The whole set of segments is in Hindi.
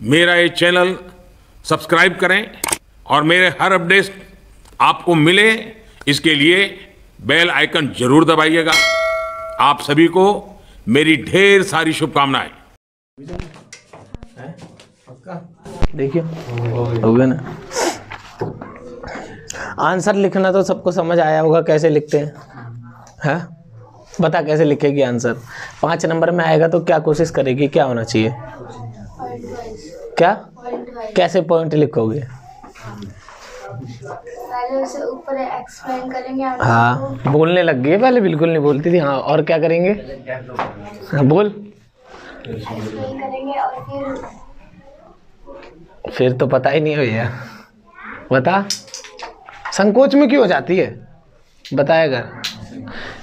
मेरा ये चैनल सब्सक्राइब करें और मेरे हर अपडेट आपको मिले, इसके लिए बेल आइकन ज़रूर दबाइएगा। आप सभी को मेरी ढेर सारी शुभकामनाएँ। देखिए, हो गया ना? आंसर लिखना तो सबको समझ आया होगा कैसे लिखते हैं। है? बता कैसे लिखेगी आंसर। पाँच नंबर में आएगा तो क्या कोशिश करेगी, क्या होना चाहिए? क्या? कैसे पॉइंट लिखोगे? पहले उसे ऊपर एक्सप्लेन करेंगे हाँ। बोलने लग गई है पहले बिल्कुल नहीं बोलती थी। हाँ और क्या करेंगे? हाँ, बोल। करेंगे और फिर फिर तो पता ही नहीं हो भैया बता। संकोच में क्यों हो जाती है? बताएगा।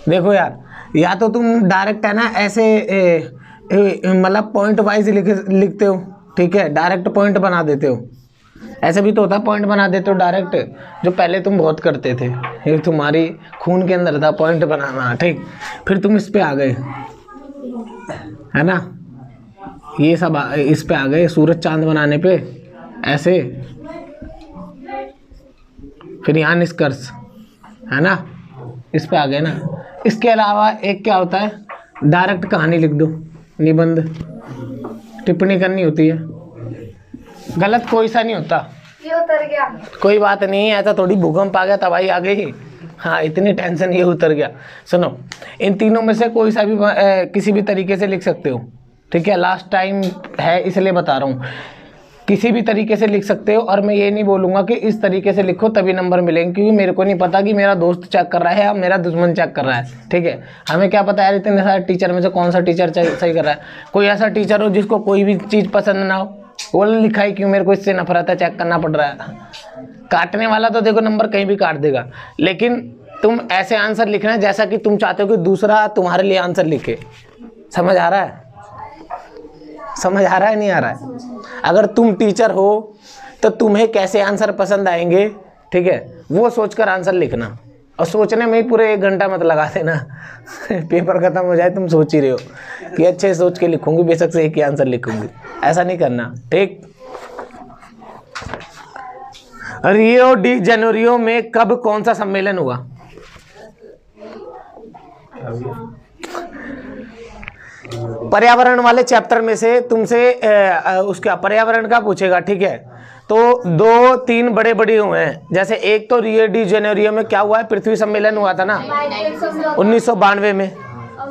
देखो यार या तो तुम डायरेक्ट है ना ऐसे मतलब पॉइंट वाइज लिख लिखते हो। ठीक है डायरेक्ट पॉइंट बना देते हो। ऐसे भी तो होता पॉइंट बना देते हो डायरेक्ट जो पहले तुम बहुत करते थे। ये तुम्हारी खून के अंदर था पॉइंट बनाना, ठीक। फिर तुम इस पे आ गए। है ना? ये सब इस पे आ गए, सूरज चाँद बनाने पे। ऐसे। फिर यहाँ निष्कर्ष, है ना? इस पे आ गए ना। इसके अलावा एक क्या होता है? डायरेक्ट कहानी लिख दो, निबंध। टिप्पणी करनी होती है। गलत कोई सा नहीं होता। ये उतर गया? कोई बात नहीं ऐसा थोड़ी भूकंप आ गया तबाही आ गई। हाँ इतनी टेंशन ये उतर गया। सुनो इन तीनों में से कोई सा भी ए, किसी भी तरीके से लिख सकते हो। ठीक है लास्ट टाइम है इसलिए बता रहा हूँ। किसी भी तरीके से लिख सकते हो। और मैं ये नहीं बोलूँगा कि इस तरीके से लिखो, तभी नंबर मिलेंगे, क्योंकि मेरे को नहीं पता कि मेरा दोस्त चेक कर रहा है या मेरा दुश्मन चेक कर रहा है। ठीक है? हमें क्या पता यार इतने सारे टीचर में से कौन सा टीचर सही कर रहा है। कोई ऐसा टीचर हो जिसको कोई भी चीज़ पसंद ना हो। वो लिखाई क्यों? मेरे को इससे नफरत है चेक करना पड़ रहा है। काटने वाला तो देखो नंबर कहीं भी काट देगा। लेकिन तुम ऐसे आंसर लिखना जैसा कि तुम चाहते हो कि दूसरा तुम्हारे लिए आंसर लिखे। समझ आ रहा है? समझ आ रहा है, नहीं आ रहा है? अगर तुम टीचर हो तो तुम्हें कैसे आंसर पसंद आएँगे? ठीक है? वो सोचकर आंसर लिखना। और सोचने में ही पूरे एक घंटा मत लगा देना। पेपर खत्म हो जाए, तुम सोच ही रहे हो कि अच्छे सोच के लिखूँगी, बेशक से एक ही आंसर लिखूँगी। ऐसा नहीं करना, ठीक? रियो डी जनवरियो में कब कौन सा सम्मेलन हुआ? पर्यावरण वाले चैप्टर में से तुमसे उसका पर्यावरण का पूछेगा, ठीक है? तो दो, तीन बड़े बड़े हुए हैं। जैसे एक तो रियो डी जनवरियो में क्या हुआ है? पृथ्वी सम्मेलन हुआ था ना? उन्नीस सौ बानवे में।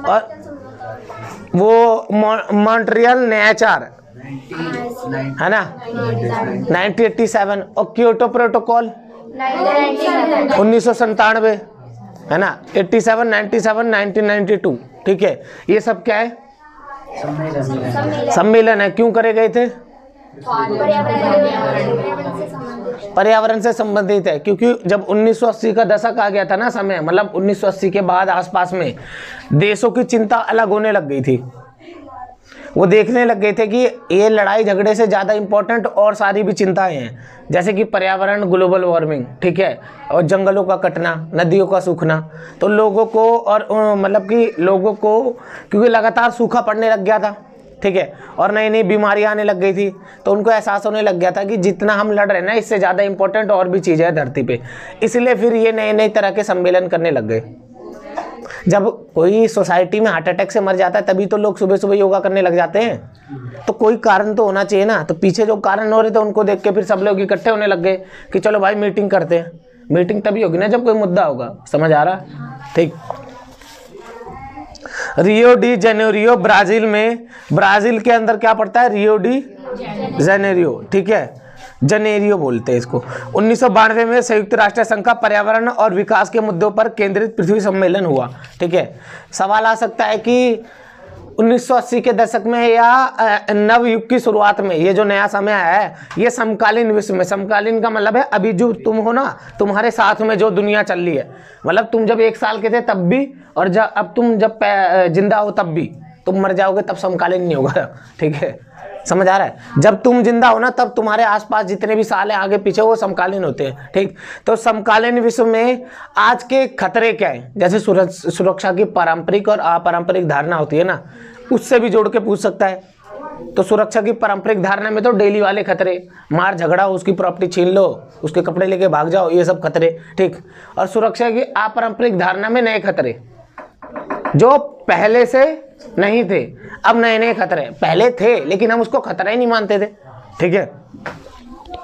और वो मॉन्ट्रियल नयाचार, है ना? 1987 और क्योटो प्रोटोकॉल, उन्नीस है ना? 87 97 1992 ठीक है? ये सब क्या है? सम्मेलन। है, क्यों करे गए थे? पर्यावरण से संबंधित है, क्योंकि जब 1980 का दशक आ गया था ना समय मतलब 1980 के बाद आसपास में, देशों की चिंता अलग होने लग गई थी। वो देखने लग गए थे कि ये लड़ाई झगड़े से ज़्यादा इम्पोर्टेंट और सारी भी चिंताएँ हैं। जैसे कि पर्यावरण ग्लोबल वार्मिंग ठीक है? और जंगलों का कटना, नदियों का सूखना। तो लोगों को और मतलब कि लोगों को, क्योंकि लगातार सूखा पड़ने लग गया था, ठीक है? और नई नई बीमारियाँ आने लग गई थी। तो उनको एहसास होने लग गया था कि जितना हम लड़ रहे हैं ना, इससे ज़्यादा इंपॉर्टेंट और भी चीज़ें हैं धरती पे। इसलिए फिर ये नए नए तरह के सम्मेलन करने लग गए। जब कोई सोसाइटी में हार्ट अटैक से मर जाता है, तभी तो लोग सुबह सुबह योगा करने लग जाते हैं। तो कोई कारण तो होना चाहिए ना। तो पीछे जो कारण हो रहे थे, उनको देख के फिर सब लोग इकट्ठे होने लग गए कि चलो भाई मीटिंग करते हैं। मीटिंग तभी होगी ना जब कोई मुद्दा होगा। समझ आ रहा? ठीक। रियो डी जेनेरियो ब्राज़ील में। ब्राज़ील के अंदर क्या पड़ता है? रियो डी जेनेरियो ठीक है? जनेरियो बोलते हैं इसको। उन्नीस सौ बानवे में संयुक्त राष्ट्र संघ का पर्यावरण और विकास के मुद्दों पर केंद्रित पृथ्वी सम्मेलन हुआ, ठीक है? सवाल आ सकता है कि 1980 के दशक में या नवयुग की शुरुआत में, ये जो नया समय है, ये समकालीन विश्व में, समकालीन का मतलब है अभी जो तुम हो ना, तुम्हारे साथ में जो दुनिया चल रही है। मतलब तुम जब एक साल के थे तब भी, और जब अब तुम जब ज़िंदा हो तब भी, तुम मर जाओगे तब समकालीन नहीं होगा, ठीक है? समझ आ रहा है? जब तुम ज़िंदा हो ना, तब तुम्हारे आसपास जितने भी साल हैं आगे पीछे वो समकालीन होते हैं, ठीक? तो समकालीन विश्व में आज के खतरे क्या है? जैसे सुरक्षा की पारंपरिक और अपारंपरिक धारणा होती है ना, उससे भी जोड़ के पूछ सकता है। तो सुरक्षा की पारंपरिक धारणा में तो डेली वाले खतरे, मार झगड़ा, उसकी प्रॉपर्टी छीन लो, उसके कपड़े लेके भाग जाओ, ये सब खतरे, ठीक? और सुरक्षा की अपारंपरिक धारणा में नए खतरे, जो पहले से नहीं थे। अब नए नए खतरे पहले थे, लेकिन हम उसको खतरा ही नहीं मानते थे। ठीक है?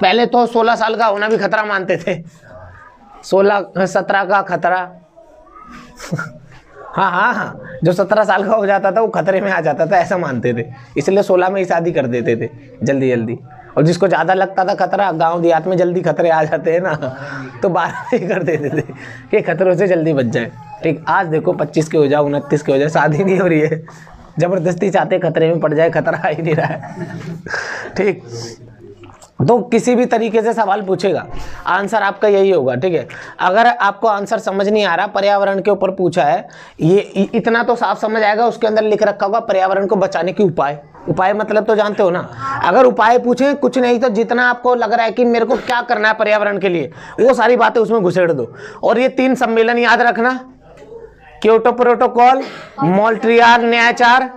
पहले तो 16 साल का होना भी खतरा मानते थे। 16 17 का खतरा। हाँ हाँ हाँ। जो 17 साल का हो जाता था, वो खतरे में आ जाता था, ऐसा मानते थे। इसलिए 16 में ही शादी कर देते थे, जल्दी जल्दी। और जिसको ज़्यादा लगता था खतरा, गाँव देहात में जल्दी खतरे आ जाते हैं ना तो बारह ही कर देते थे कि खतरों से जल्दी बच जाए। ठीक, आज देखो 25 के हो जाए उनतीस के हो जाए शादी नहीं हो रही है। ज़बरदस्ती चाहते खतरे में पड़ जाए, खतरा आ ही नहीं रहा है। ठीक तो किसी भी तरीके से सवाल पूछेगा। आंसर आपका यही होगा ठीक है? अगर आपको आंसर समझ नहीं आ रहा पर्यावरण के ऊपर पूछा है ये इतना तो साफ़ समझ आएगा उसके अंदर लिख रखा होगा पर्यावरण को बचाने के उपाय। उपाय मतलब तो जानते हो ना? अगर उपाय पूछे कुछ नहीं तो जितना आपको लग रहा है कि मेरे को क्या करना है पर्यावरण के लिए वो सारी बातें उसमें घुसेड़ दो। और ये तीन सम्मेलन याद रखना। क्योटो प्रोटोकॉल मॉन्ट्रियल न्यायचार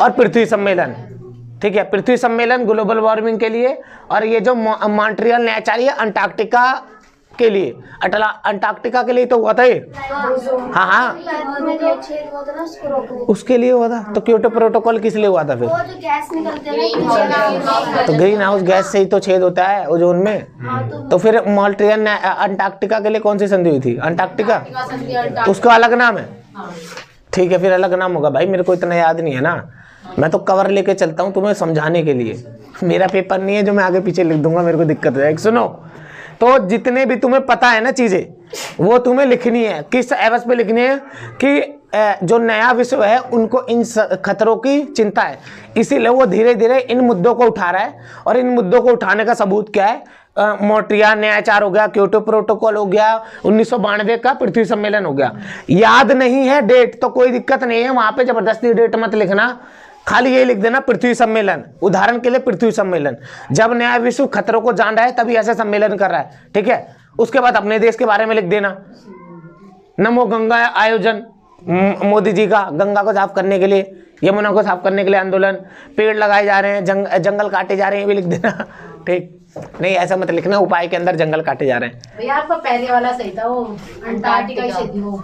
और पृथ्वी सम्मेलन। ठीक है पृथ्वी सम्मेलन ग्लोबल वार्मिंग के लिए और ये जो मॉन्ट्रियल न्यायचार ये अंटार्कटिका के लिए। अटला अंटार्कटिका के लिए तो हुआ था ये? हाँ हाँ। उसको लिए हुआ था? तो क्योटो प्रोटोकॉल किस लिए हुआ था फिर? हैं तो ग्रीन हाउस गैस से ही तो छेद होता है ओजोन में। तो फिर मॉन्ट्रियल न्या- अंटार्कटिका के लिए कौन सी संधि हुई थी? अंटार्कटिका उसका अलग नाम है। ठीक है फिर अलग नाम होगा। भाई मेरे को इतना याद नहीं है ना। मैं तो कवर लेके चलता हूँ तुम्हें समझाने के लिए। मेरा पेपर नहीं है जो मैं आगे पीछे लिख दूँगा, मेरे को दिक्कत हो। जाएगी सुनो तो जितने भी तुम्हें पता है ना चीज़ें, वो तुम्हें लिखनी है। किस एवज पे लिखनी है? कि जो नया विश्व है, उनको इन खतरों की चिंता है। इसीलिए वो धीरे धीरे इन मुद्दों को उठा रहा है और इन मुद्दों को उठाने का सबूत क्या है? मोट्रिया न्यायचार हो गया, क्योटो प्रोटोकॉल हो गया, उन्नीस सौ बानवे का पृथ्वी सम्मेलन हो गया। याद नहीं है डेट तो कोई दिक्कत नहीं है। वहाँ पे ज़बरदस्ती डेट मत लिखना। खाली ये लिख देना पृथ्वी सम्मेलन। उदाहरण के लिए पृथ्वी सम्मेलन। जब नया विश्व खतरों को जान रहा है तभी ऐसे सम्मेलन कर रहा है। ठीक है? उसके बाद अपने देश के बारे में लिख देना। नमो गंगा आयोजन मोदी जी का गंगा को साफ़ करने के लिए यमुना को साफ़ करने के लिए आंदोलन पेड़ लगाए जा रहे हैं जंग, जंगल काटे जा रहे हैं ये भी लिख देना। ठीक। नहीं ऐसा मत लिखना उपाय के अंदर जंगल काटे जा रहे हैं। भैया आपका पहले वाला सही था वो अंटार्कटिका ही सही वो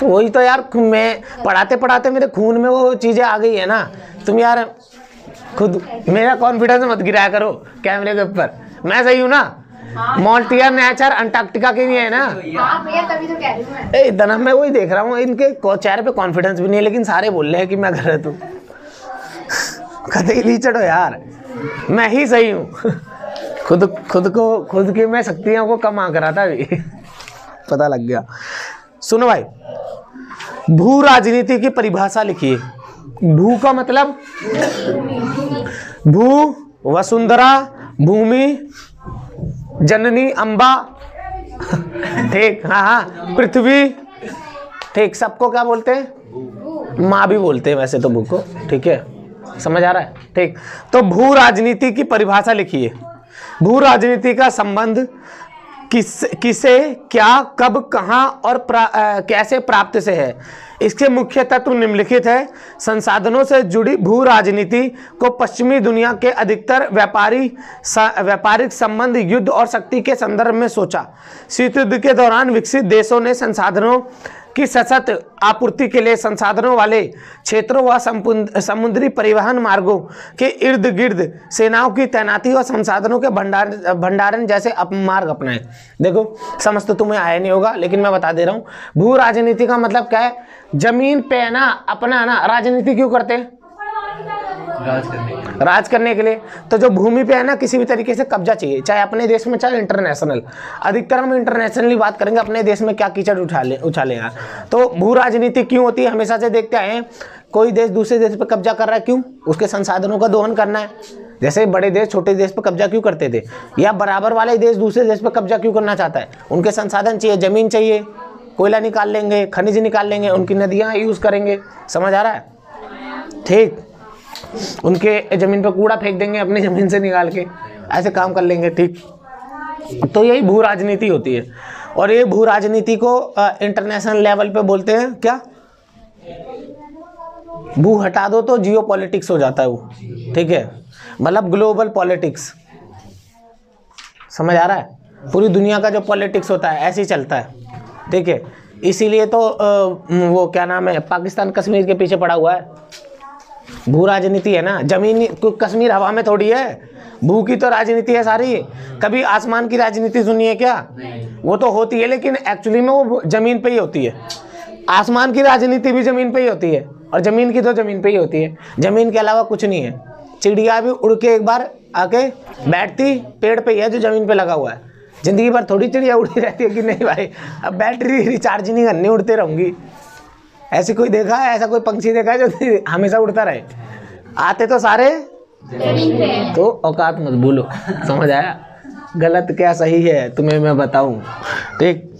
तो वही तो यार मैं पढ़ाते पढ़ाते मेरे खून में वो चीज़ें आ गई है ना। तुम यार खुद मेरा कॉन्फिडेंस मत गिराया करो कैमरे के ऊपर। मैं सही हूँ ना? मॉन्टियर नेचर अंटार्कटिका के भी है ना? हाँ भैया तभी तो कह रही हूँ मैं। इतना मैं वही देख रहा हूँ इनके चेहरे पे कॉन्फिडेंस भी नहीं है लेकिन सारे बोल रहे हैं कि मैं गलत हूँ। नहीं चढ़ो यार। मैं ही सही हूँ। खुद खुद को, खुद की मैं शक्तियों को कम आंक रहा था अभी। पता लग गया। सुनो भाई, भू राजनीति की परिभाषा लिखिए। भू का मतलब? भू, वसुंधरा, भूमि, जननी, अंबा। ठीक हाँ हाँ पृथ्वी। ठीक, सबको क्या बोलते हैं? माँ भी बोलते हैं वैसे तो भू को। ठीक है। समझ आ रहा है? ठीक। तो भू राजनीति की परिभाषा लिखिए। भू राजनीति का संबंध किस किसे क्या कब कहाँ और प्रा, अ, कैसे प्राप्त से है? इसके मुख्य तत्व निम्नलिखित है। संसाधनों से जुड़ी भू राजनीति को पश्चिमी दुनिया के अधिकतर व्यापारी व्यापारिक संबंध युद्ध और शक्ति के संदर्भ में सोचा। शीत युद्ध के दौरान विकसित देशों ने संसाधनों की सशक्त आपूर्ति के लिए संसाधनों वाले क्षेत्रों व समुद्री परिवहन मार्गों के इर्द गिर्द सेनाओं की तैनाती और संसाधनों के भंडार, भंडारण जैसे अप, मार्ग अपनाए। देखो समझ तो तुम्हें आया नहीं होगा, लेकिन मैं बता दे रहा हूँ, भू राजनीति का मतलब क्या है? ज़मीन पे ना, अपना ना, राजनीति क्यों करते हैं? राज करने के लिए। तो जो भूमि पे है ना, किसी भी तरीके से कब्जा चाहिए, चाहे अपने देश में, चाहे इंटरनेशनल अधिकतर हम इंटरनेशनली बात करेंगे, अपने देश में क्या कीचड़ उठा ले, उछाले यार। तो भू राजनीति क्यों होती है? हमेशा से देखते आए कोई देश दूसरे देश पर कब्जा कर रहा है क्यों? उसके संसाधनों का दोहन करना है। जैसे बड़े देश छोटे देश पर कब्जा क्यों करते थे? या बराबर वाले देश दूसरे देश पर कब्जा क्यों करना चाहता है? उनके संसाधन चाहिए, ज़मीन चाहिए, कोयला निकाल लेंगे, खनिज निकाल लेंगे, उनकी नदियाँ यूज़ करेंगे। समझ आ रहा है? ठीक। उनके ज़मीन पर कूड़ा फेंक देंगे, अपनी ज़मीन से निकाल के, ऐसे काम कर लेंगे, ठीक। तो यही भू राजनीति होती है। और ये भू राजनीति को इंटरनेशनल लेवल पे बोलते हैं, क्या? भू हटा दो तो जियो पॉलिटिक्स हो जाता है वो, ठीक है? मतलब ग्लोबल पॉलिटिक्स समझ आ रहा है? पूरी दुनिया का जो पॉलिटिक्स होता है, ऐसे ही चलता है, ठीक है? इसीलिए तो वो क्या नाम है पाकिस्तान कश्मीर के पीछे पड़ा हुआ है। भू राजनीति है ना? ज़मीन कश्मीर हवा में थोड़ी है। भू की तो राजनीति है सारी। कभी आसमान की राजनीति सुनी है क्या? वो तो होती है, लेकिन एक्चुअली में वो ज़मीन पे ही होती है। आसमान की राजनीति भी ज़मीन पे ही होती है, और ज़मीन की तो ज़मीन पे ही होती है। ज़मीन के अलावा कुछ नहीं है। चिड़िया भी उड़ के एक बार आके बैठती, पेड़ पे ही है जो ज़मीन पे लगा हुआ है। ज़िंदगी भर थोड़ी चिड़िया उड़ी रहती है कि नहीं भाई, अब बैटरी रिचार्ज नहीं करनी, उड़ते रहूँगी। ऐसी कोई देखा है, ऐसा कोई पंछी देखा है जो हमेशा उड़ता रहे? आते तो सारे? तो औकात मत भूलो समझ आया? गलत क्या सही है, तुम्हें मैं बताऊँ। ठीक?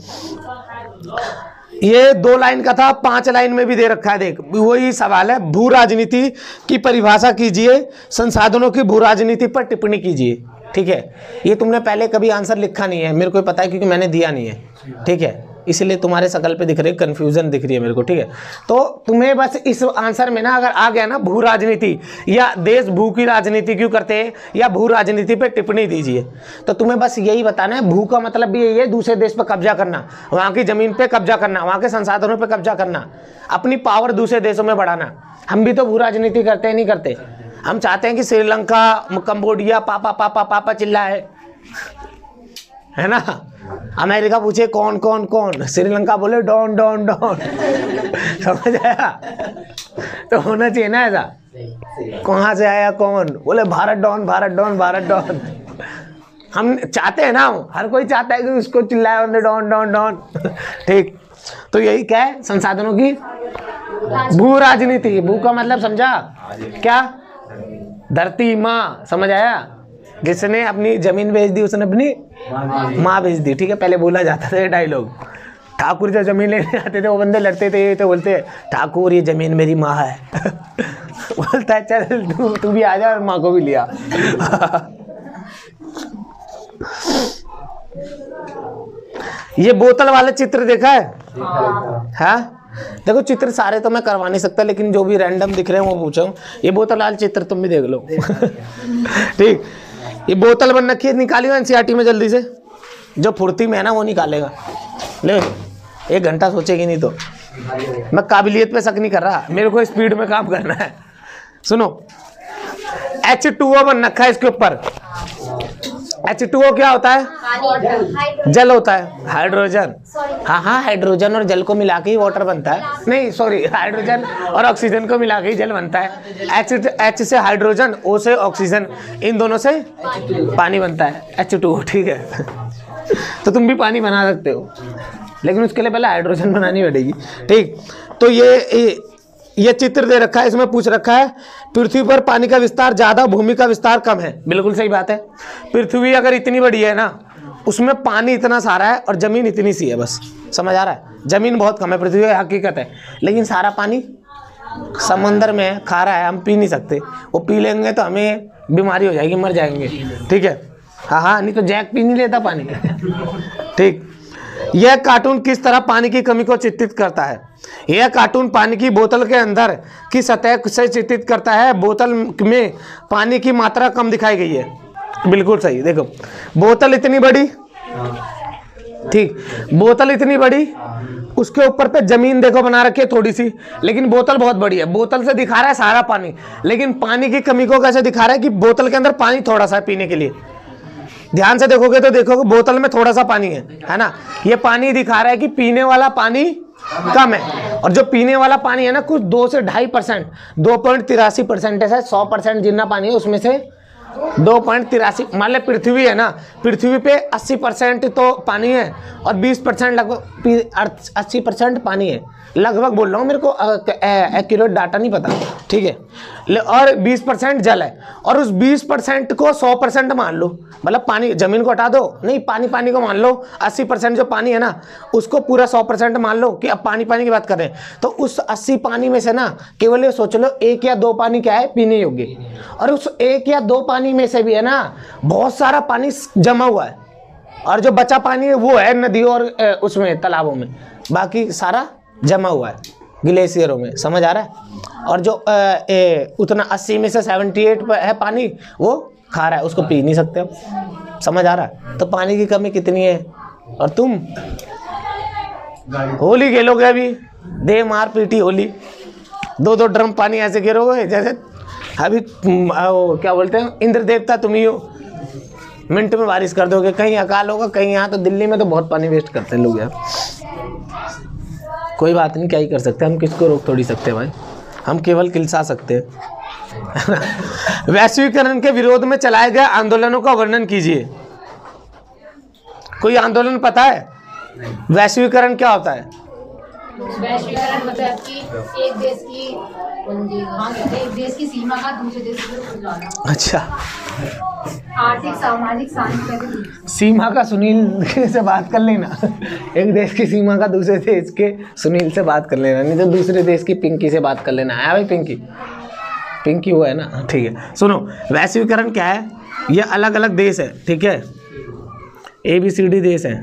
ये दो लाइन का था, पाँच लाइन में भी दे रखा है, देख। वही सवाल है, भू राजनीति की परिभाषा कीजिए, संसाधनों की भू राजनीति पर टिप्पणी कीजिए। ठीक है? ये तुमने पहले कभी आंसर लिखा नहीं है, मेरे को पता है क्योंकि मैंने दिया नहीं है। ठीक है? इसलिए तुम्हारे शकल पे दिख रही है कन्फ्यूज़न दिख रही है मेरे को, ठीक है? तो तुम्हें बस इस आंसर में ना अगर आ गया ना भू राजनीति, या देश भू की राजनीति क्यों करते हैं, या भू राजनीति पे टिप्पणी दीजिए तो तुम्हें बस यही बताना है, भू का मतलब भी यही है, दूसरे देश पर कब्जा करना, वहाँ की ज़मीन पर कब्जा करना, वहाँ के संसाधनों पर कब्जा करना, अपनी पावर दूसरे देशों में बढ़ाना। हम भी तो भू राजनीति करते हैं, नहीं करते। हम चाहते हैं कि श्रीलंका, कंबोडिया, पापा पापा पापा चिल्ला है ना? अमेरिका पूछे, कौन कौन कौन? श्रीलंका बोले, डॉन डॉन डॉन. समझ आया? तो होना चाहिए ना ऐसा? कहाँ से आया कौन? बोले, Bharat don Bharat don Bharat don. हम चाहते हैं ना, हर कोई चाहता है कि उसको चिल्लाए उन्हें डॉन डॉन डॉन. ठीक। तो यही क्या है? संसाधनों की भू राजनीति भू का मतलब समझा? क्या? धरती माँ। समझ आया? जिसने अपनी ज़मीन बेच दी उसने अपनी माँ बेच दी ठीक है? पहले बोला जाता था ये डायलॉग ठाकुर जो ज़मीन लेने आते थे वो बंदे लड़ते थे तो बोलते ठाकुर ये ज़मीन मेरी माँ है। बोलता है चल तू तू भी आ जा और माँ को भी लिया ये बोतल वाला चित्र देखा है? हाँ? देखो चित्र सारे तो मैं करवा नहीं सकता लेकिन जो भी रैंडम दिख रहे हैं वो पूछा। हूँ ये बोतल वाले चित्र तुम भी देख लो। ठीक। ये बोतल बन रखी है निकाली ना एनसीआरटी में जल्दी से। जो फुर्ती में है ना, वो निकालेगा। ले, एक घंटा सोचेगी नहीं तो। मैं काबिलियत पे शक नहीं कर रहा। मेरे को स्पीड में काम करना है। सुनो एच टू ओ बन रखा है इसके ऊपर। एच टू ओ क्या होता है? जल होता है। हाइड्रोजन हाँ हाँ हाइड्रोजन और जल को मिला के ही वाटर बनता है। नहीं सॉरी हाइड्रोजन और ऑक्सीजन को मिला के ही जल बनता है। एच एच से हाइड्रोजन ओ से ऑक्सीजन इन दोनों से पानी बनता है। एच टू ओ ठीक है। तो तुम भी पानी बना सकते हो। लेकिन उसके लिए पहले हाइड्रोजन बनानी पड़ेगी। ठीक तो ये ये चित्र दे रखा है, इसमें पूछ रखा है, पृथ्वी पर पानी का विस्तार ज़्यादा, भूमि का विस्तार कम है। बिल्कुल सही बात है। पृथ्वी अगर इतनी बड़ी है ना, उसमें पानी इतना सारा है और ज़मीन इतनी सी है बस। समझ आ रहा है? ज़मीन बहुत कम है, पृथ्वी की हकीकत है। लेकिन सारा पानी समंदर में है खारा है, हम पी नहीं सकते। वो पी लेंगे तो हमें बीमारी हो जाएगी, मर जाएँगे। ठीक है? हाँ हाँ नहीं तो जैक पी नहीं लेता पानी। ठीक। यह कार्टून किस तरह पानी की कमी को चित्रित करता है? यह कार्टून पानी की बोतल के अंदर की सतह से चित्रित करता है। बोतल में पानी की मात्रा कम दिखाई गई है। बिल्कुल सही, देखो। बोतल इतनी बड़ी? ठीक। बोतल इतनी बड़ी? उसके ऊपर पे ज़मीन देखो बना रखी है थोड़ी सी, लेकिन बोतल बहुत बड़ी है। बोतल से दिखा रहा है सारा पानी, लेकिन पानी की कमी को कैसे दिखा रहा है कि बोतल के अंदर पानी थोड़ा सा है पीने के लिए? ध्यान से देखोगे तो देखोगे, बोतल में थोड़ा सा पानी है है ना? ये पानी दिखा रहा है कि पीने वाला पानी कम है। और जो पीने वाला पानी है ना, कुछ दो से ढाई परसेंट, दो पॉइंट तिरासी परसेंटेज है, सौ परसेंट जितना पानी है, उसमें से दो पॉइंट तिरासी, मान ले पृथ्वी है ना, पृथ्वी पे अस्सी परसेंट तो पानी है और बीस परसेंट लगभग अस्सी परसेंट पानी है। लगभग बोल रहा हूँ मेरे को एक्यूरेट डाटा नहीं पता, ठीक है? और 20 परसेंट जल है, और उस 20 परसेंट को 100 परसेंट मान लो मतलब पानी, ज़मीन को हटा दो, नहीं, पानी पानी को मान लो 80 परसेंट जो पानी है ना, उसको पूरा 100 परसेंट मान लो कि अब पानी पानी की बात कर तो उस 80 पानी में से ना, केवल ये सोच लो, एक या दो पानी क्या है, पीने योग्य। और उस एक या दो पानी में से भी है ना बहुत सारा पानी जमा हुआ है। और जो बचा पानी है वो है नदियों और उसमें तालाबों में। बाकी सारा जमा हुआ है ग्लेशियरों में। समझ आ रहा है? और जो अ, ए, उतना 80 में से 78 पर है पानी वो खा रहा है उसको पी नहीं सकते हम समझ आ रहा है? तो पानी की कमी कितनी है? और तुम? होली खेलोगे अभी? दे मार पीटी होली। दो दो ड्रम पानी ऐसे गिरोगे जैसे अभी क्या बोलते हैं? इंद्र देवता तुम ही हो। मिनट में बारिश कर दोगे। कहीं अकाल होगा कहीं यहाँ तो दिल्ली में तो बहुत पानी वेस्ट करते हैं लोग यार। कोई बात नहीं क्या ही कर सकते हम किसको रोक थोड़ी सकते भाई? हम केवल किलसा सकते हैं। वैश्वीकरण के विरोध में चलाए गए आंदोलनों का वर्णन कीजिए। कोई आंदोलन पता है? वैश्वीकरण क्या होता है? वैश्वीकरण मतलब कि एक देश की हाँ हैं, एक देश की सीमा का दूसरे देश में अच्छा। आर्थिक सामाजिक सांस्कृतिक। सीमा का सुनील से बात कर लेना। एक देश की सीमा का दूसरे देश के सुनील से बात कर लेना नहीं तो दूसरे देश की पिंकी से बात कर लेना। है भाई पिंकी? पिंकी वो है ना? ठीक है। सुनो वैश्वीकरण क्या है? ये अलग अलग देश है ठीक है? ए बी सी डी देश है।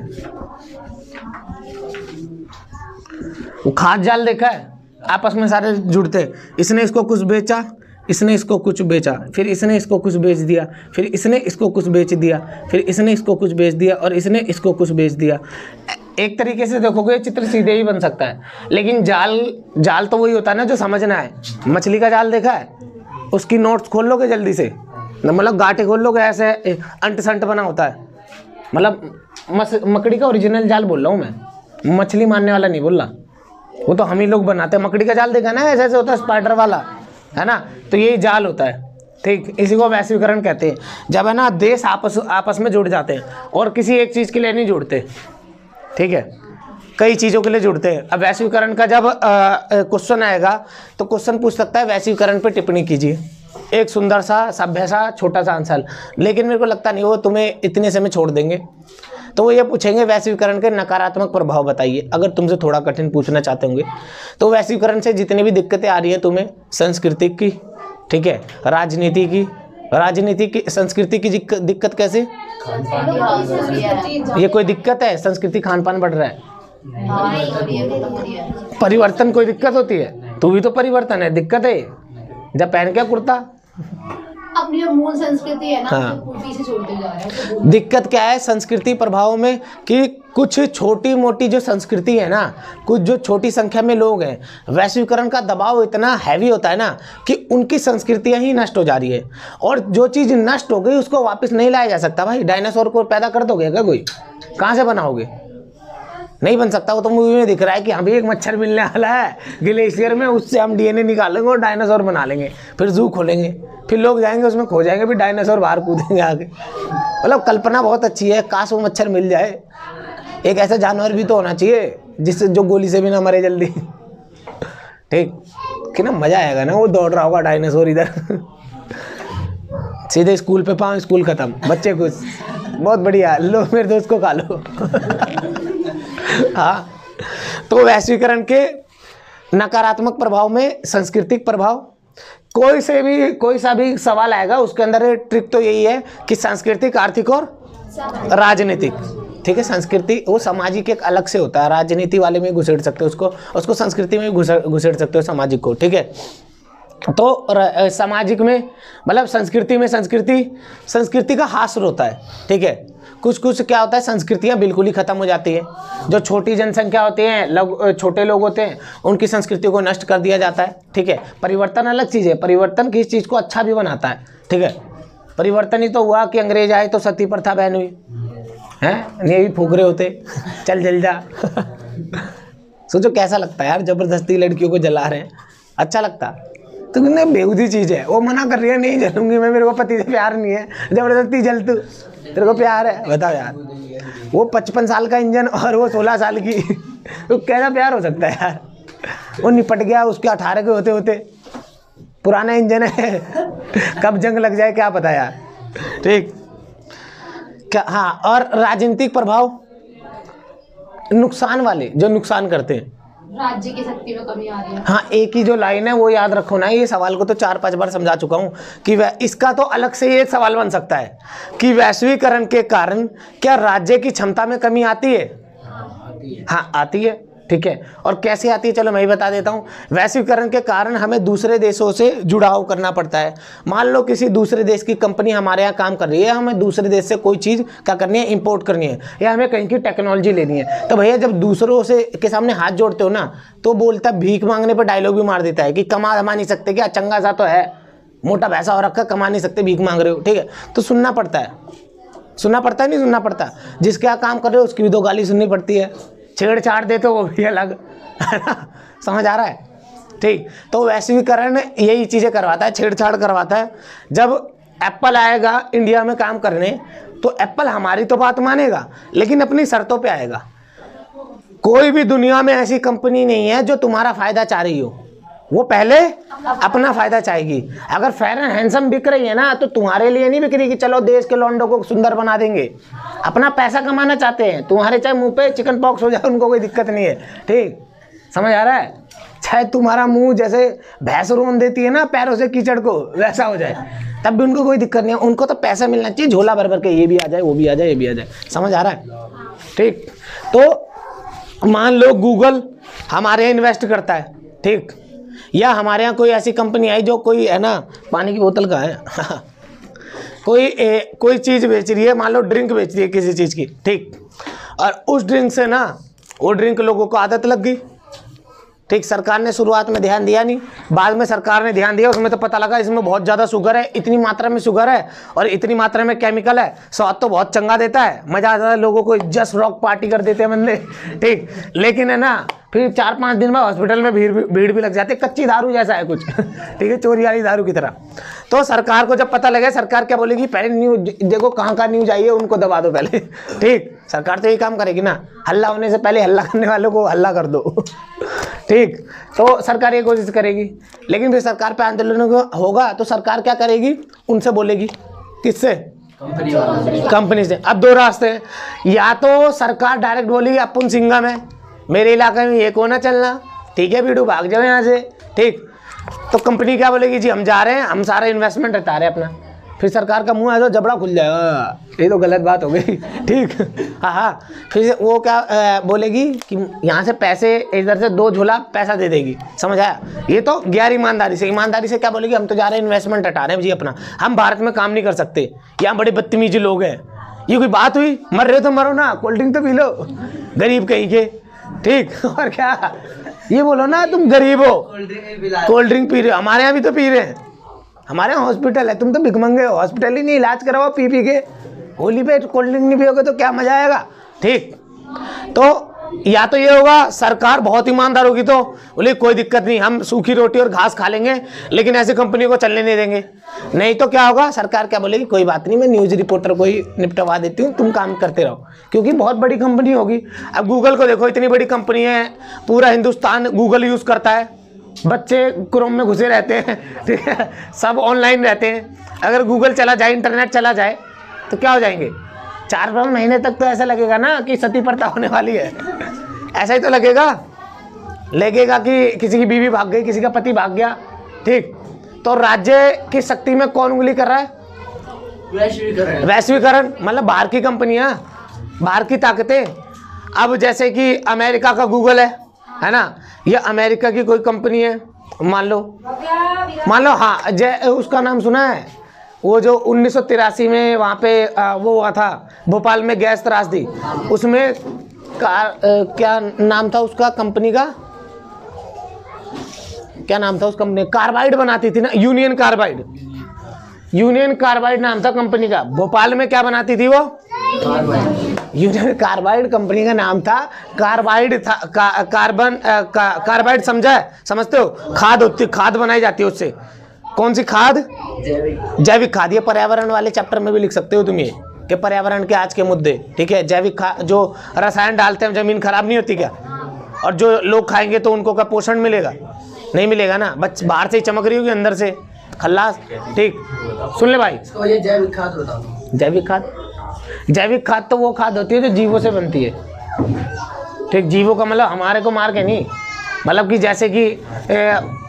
वो खाद जाल देखा है? आपस में सारे जुड़ते इसने इसको कुछ बेचा, इसने इसको कुछ बेचा, फिर इसने इसको कुछ बेच दिया, फिर इसने इसको कुछ बेच दिया, फिर इसने इसको कुछ बेच दिया और इसने इसको कुछ बेच दिया। एक तरीके से देखोगे चित्र सीधे ही बन सकता है। लेकिन जाल जाल तो वही होता है ना जो समझना है। मछली का जाल देखा है? उसकी नोट्स खोल लोगे जल्दी से? मतलब गांठे खोल लोगे ऐसे अंट संट बना होता है। मतलब मस, मकड़ी का ओरिजिनल जाल बोल रहा हूँ मैं। मछली मारने वाला नहीं बोल रहा। वो तो हम ही लोग बनाते हैं। मकड़ी का जाल देखा ना, ऐसे ऐसे होता है स्पाइडर वाला, है ना? तो यही जाल होता है। ठीक, इसी को वैश्वीकरण कहते हैं। जब है ना, देश आपस आपस में जुड़ जाते हैं और किसी एक चीज़ के लिए नहीं जुड़ते। ठीक है? कई चीज़ों के लिए जुड़ते हैं। अब वैश्वीकरण का जब क्वेश्चन आएगा तो क्वेश्चन पूछ सकता है, वैश्वीकरण पर टिप्पणी कीजिए। एक सुंदर सा, सभ्य सा, छोटा सा आंसर लेकिन मेरे को लगता नहीं, वो तुम्हें इतने से छोड़ देंगे। तो वो ये पूछेंगे वैश्वीकरण के नकारात्मक प्रभाव बताइए। अगर तुमसे थोड़ा कठिन पूछना चाहते होंगे तो वैश्वीकरण से जितनी भी दिक्कतें आ रही हैं तुम्हें सांस्कृतिक की, ठीक है? राजनीति की राजनीति की, संस्कृति की दिक्कत कैसे? ये कोई दिक्कत है? संस्कृति खान पान बढ़ रहा है। परिवर्तन कोई दिक्कत होती है? तू भी तो परिवर्तन है, दिक्कत है। जब पहन क्या कुर्ता? अपनी जो मूल संस्कृति है ना हाँ। उसको पीछे छोड़ते जा रहे हैं दिक्कत क्या है संस्कृति प्रभाव में कि कुछ छोटी मोटी जो संस्कृति है ना कुछ जो छोटी संख्या में लोग हैं वैश्वीकरण का दबाव इतना हैवी होता है ना कि उनकी संस्कृतियाँ ही नष्ट हो जा रही है। और जो चीज़ नष्ट हो गई उसको वापस नहीं लाया जा सकता भाई। डायनासोर को पैदा कर दोगे क्या कोई? कहाँ से बनाओगे? नहीं बन सकता वो तो मूवी में दिख रहा है कि हाँ भी एक मच्छर मिलने वाला है, ग्लेशियर में उससे हम डीएनए निकालेंगे और डायनासोर बना लेंगे, फिर जू खोलेंगे, फिर लोग जाएँगे उसमें खो जाएँगे, फिर डायनासोर बाहर कूदेंगे आगे। मतलब कल्पना बहुत अच्छी है, काश वो मच्छर मिल जाए। एक ऐसा जानवर भी तो होना चाहिए, जिससे जो गोली से भी ना मरे जल्दी। ठीक कि ना मज़ा आएगा ना वो दौड़ रहा होगा डायनासोर इधर। सीधे स्कूल पे पाओ स्कूल खत्म, बच्चे खुश। बहुत बढ़िया, लो, मेरे दोस्त को खा लो। हाँ। तो वैश्वीकरण के नकारात्मक प्रभाव में, सांस्कृतिक प्रभाव, कोई से भी, कोई सा भी सवाल आएगा, उसके अंदर ट्रिक तो यही है कि सांस्कृतिक, आर्थिक और राजनीतिक। ठीक है, संस्कृति, वो सामाजिक एक अलग से होता है। राजनीति वाले में घुसेड़ सकते हो उसको उसको संस्कृति में घुसेड़ सकते हो सामाजिक को। ठीक है? तो सामाजिक में मतलब संस्कृति में संस्कृति संस्कृति का हास्र होता है। ठीक है? कुछ कुछ क्या होता है, संस्कृतियाँ बिल्कुल ही खत्म हो जाती है। जो छोटी जनसंख्या होती है, लोग छोटे लोग होते हैं, उनकी संस्कृति को नष्ट कर दिया जाता है, ठीक है? परिवर्तन अलग चीज़ है, परिवर्तन किस चीज़ को अच्छा भी बनाता है, ठीक है? परिवर्तन ही तो हुआ कि अंग्रेज़ आए तो सती प्रथा बहन हुई। हैं? ये भी फूक रहे होते। चल, जल जा। सोचो कैसा लगता है यार, ज़बरदस्ती लड़कियों को जला रहे हैं। अच्छा लगता। तो कितने बेहूदी चीज़ है। वो मना कर रही है, नहीं जलूँगी मैं, मेरे को पति से प्यार नहीं है। ज़बरदस्ती जल तू। तेरे को प्यार है? बताओ यार। वो पचपन साल का इंजन और वो सोलह साल की। तो कैसा प्यार हो सकता है यार? वो निपट गया, उसके अठारह के होते होते। पुराना इंजन है। कब जंग लग जाए क्या पता यार। ठीक। क्या? हाँ और राजनीतिक प्रभाव? नुकसान वाले, जो नुकसान करते हैं। राज्य की शक्ति में कमी आ रही है। हाँ एक ही जो लाइन है वो याद रखो ना ये सवाल को तो चार पाँच बार समझा चुका हूँ कि इसका तो अलग से ही एक सवाल बन सकता है कि वैश्वीकरण के कारण क्या राज्य की क्षमता में कमी आती है। हाँ आती है। ठीक है? और कैसे आती है? चलो मैं ही बता देता हूँ। वैश्वीकरण के कारण हमें दूसरे देशों से जुड़ाव करना पड़ता है। मान लो किसी दूसरे देश की कंपनी हमारे यहाँ काम कर रही है हमें दूसरे देश से कोई चीज़ क्या करनी है? इंपोर्ट करनी है, या हमें कहीं की टेक्नोलॉजी लेनी है। तो भैया, जब दूसरों से के सामने हाथ जोड़ते हो ना तो बोलता भीख मांगने पर डायलॉग भी मार देता है कि कमा धमा नहीं सकते क्या? चंगा सा तो है। मोटा पैसा हो रखा कमा नहीं सकते, भीख मांग रहे हो, ठीक है? तो सुनना पड़ता है। सुनना पड़ता है, नहीं सुनना पड़ता? जिसके यहाँ काम कर रहे हो, उसकी भी दो गाली सुननी पड़ती है। छेड़छाड़ दे तो वो भी अलग। समझ आ रहा है? ठीक तो वैश्वीकरण यही चीज़ें करवाता है, छेड़छाड़ करवाता है। जब एप्पल आएगा इंडिया में काम करने तो एप्पल हमारी तो बात मानेगा, लेकिन अपनी शर्तों पे आएगा। कोई भी दुनिया में ऐसी कंपनी नहीं है जो तुम्हारा फ़ायदा चाह रही हो। वो पहले अपना फ़ायदा चाहेगी। अगर फेयर एंड हैंडसम बिक रही है ना तो तुम्हारे लिए नहीं बिक रही कि चलो देश के लॉन्डो को सुंदर बना देंगे। अपना पैसा कमाना चाहते हैं, तुम्हारे चाहे मुँह पे चिकन पॉक्स हो जाए, उनको कोई दिक्कत नहीं है। ठीक? समझ आ रहा है? चाहे तुम्हारा मुँह जैसे भैंस रोन देती है ना, पैरों से कीचड़ को, वैसा हो जाए। तब भी उनको कोई दिक्कत नहीं है। उनको तो पैसा मिलना चाहिए, झोला भर भर के, ये भी आ जाए, वो भी आ जाए, ये भी आ जाए। समझ आ रहा है? ठीक? तो मान लो गूगल हमारे इन्वेस्ट करता है। ठीक? या हमारे यहाँ कोई ऐसी कंपनी आई जो कोई है ना पानी की बोतल का है? कोई ए, कोई चीज़ बेच रही है मान लो ड्रिंक बेच रही है किसी चीज़ की ठीक? और उस ड्रिंक से ना वो ड्रिंक लोगों को आदत लग गई। ठीक सरकार ने शुरुआत में ध्यान दिया नहीं बाद में सरकार ने ध्यान दिया उसमें तो पता लगा इसमें बहुत ज़्यादा शुगर है इतनी मात्रा में शुगर है और इतनी मात्रा में केमिकल है स्वाद तो बहुत चंगा देता है मज़ा आता है लोगों को जस्ट रॉक पार्टी कर देते हैं बंदे ठीक? लेकिन है ना फिर चार पाँच दिन बाद हॉस्पिटल में भीड़ भी- भीड़ भी लग जाती है कच्ची दारू जैसा है कुछ। ठीक है चोरी वाली दारू की तरह। तो सरकार को जब पता लगे सरकार क्या बोलेगी पहले न्यूज़ देखो कहाँ कहाँ न्यूज़ आई है उनको दबा दो पहले। ठीक सरकार तो यही काम करेगी ना। हल्ला होने से पहले हल्ला करने वालों को हल्ला कर दो। ठीक तो सरकार ये कोशिश करेगी। लेकिन फिर सरकार पर आंदोलन होगा तो सरकार क्या करेगी? उनसे बोलेगी। किससे? कंपनी से। अब दो रास्ते हैं। या तो सरकार डायरेक्ट बोलेगी अपन सिंगम है मेरे इलाके में ये को ना चलना? ठीक है बीडू भाग जाओ यहाँ से। ठीक? तो कंपनी क्या बोलेगी? जी हम जा रहे हैं हम सारा इन्वेस्टमेंट हटा रहे हैं अपना। फिर सरकार का मुँह ऐसा जबड़ा खुल जाएगा। ये तो गलत बात हो गई। ठीक? हाँ हाँ। फिर वो क्या अ, बोलेगी कि यहाँ से पैसे इधर से दो झोला पैसा दे देगी। समझ आया? ये तो गैर ईमानदारी से ईमानदारी से क्या बोलेगी? हम तो जा रहे हैं इन्वेस्टमेंट हटा रहे हैं जी अपना। हम भारत में काम नहीं कर सकते। यहाँ बड़े बदतमीजी लोग हैं। ये कोई बात हुई? मर रहे हो तो मरो ना। कोल्ड ड्रिंक तो पी लो। गरीब कहीं के। ठीक और क्या? ये बोलो ना तुम गरीब हो। कोल्ड ड्रिंक पी रहे हो। हमारे यहाँ भी तो पी रहे हैं। हमारे यहाँ हॉस्पिटल है। तुम तो भिकमंगे हो। हॉस्पिटल ही नहीं इलाज कराओ पी पी के। होली पे कोल्ड ड्रिंक नहीं पियोगे तो क्या मज़ा आएगा? ठीक। तो या तो ये होगा, सरकार बहुत ईमानदार होगी तो। बोले, कोई दिक्कत नहीं, हम सूखी रोटी और घास खा लेंगे, लेकिन ऐसी कंपनी को चलने नहीं देंगे। नहीं तो क्या होगा, सरकार क्या बोलेगी, कोई बात नहीं, मैं न्यूज़ रिपोर्टर को ही निपटवा देती हूँ, तुम काम करते रहो, क्योंकि बहुत बड़ी कंपनी होगी। अब गूगल को देखो, इतनी बड़ी कंपनी है, पूरा हिंदुस्तान गूगल यूज़ करता है। बच्चे क्रोम में घुसे रहते हैं ठीक है सब ऑनलाइन रहते हैं। अगर गूगल चला जाए इंटरनेट चला जाए तो क्या हो जाएँगे? चार पाँच महीने तक तो ऐसा लगेगा ना कि सती प्रथा होने वाली है। ऐसा ही तो लगेगा। लगेगा कि किसी की बीवी भाग गई किसी का पति भाग गया। ठीक? तो राज्य की शक्ति में कौन उंगली कर रहा है? वैश्वीकरण। मतलब बाहर की कंपनियाँ बाहर की ताकतें। अब जैसे कि अमेरिका का गूगल है है ना? ये अमेरिका की कोई कंपनी है? मान लो। मान लो हाँ जय उसका नाम सुना है? वो जो उन्नीस सौ तिरासी में वहाँ पे वो हुआ था भोपाल में गैस त्रासदी उसमें अ, क्या नाम था उसका कंपनी का? क्या नाम था उस कंपनी कार्बाइड बनाती थी ना यूनियन कार्बाइड। यूनियन कार्बाइड नाम था कंपनी का। भोपाल में क्या बनाती थी वो? यूनियन कार्बाइड कंपनी का नाम था। कार्बाइड था का, कार्बन का, कार्बाइड समझा है? समझते हो? खाद होती खाद बनाई जाती है उससे। कौन सी खाद? जैविक। खाद ये पर्यावरण वाले चैप्टर में भी लिख सकते हो तुम ये कि पर्यावरण के आज के मुद्दे ठीक है? जैविक खाद जो रसायन डालते हैं ज़मीन खराब नहीं होती क्या? और जो लोग खाएँगे तो उनको क्या पोषण मिलेगा? नहीं मिलेगा ना? बच बाहर से ही चमक रही होगी अंदर से? खल्लास ठीक। सुन ले भाई। तो ये जैविक खाद बताओ। जैविक खाद? जैविक खाद तो वो खाद होती है जो जीवों से बनती है। ठीक जीवों का मतलब हमारे को मार के नहीं मतलब कि जैसे कि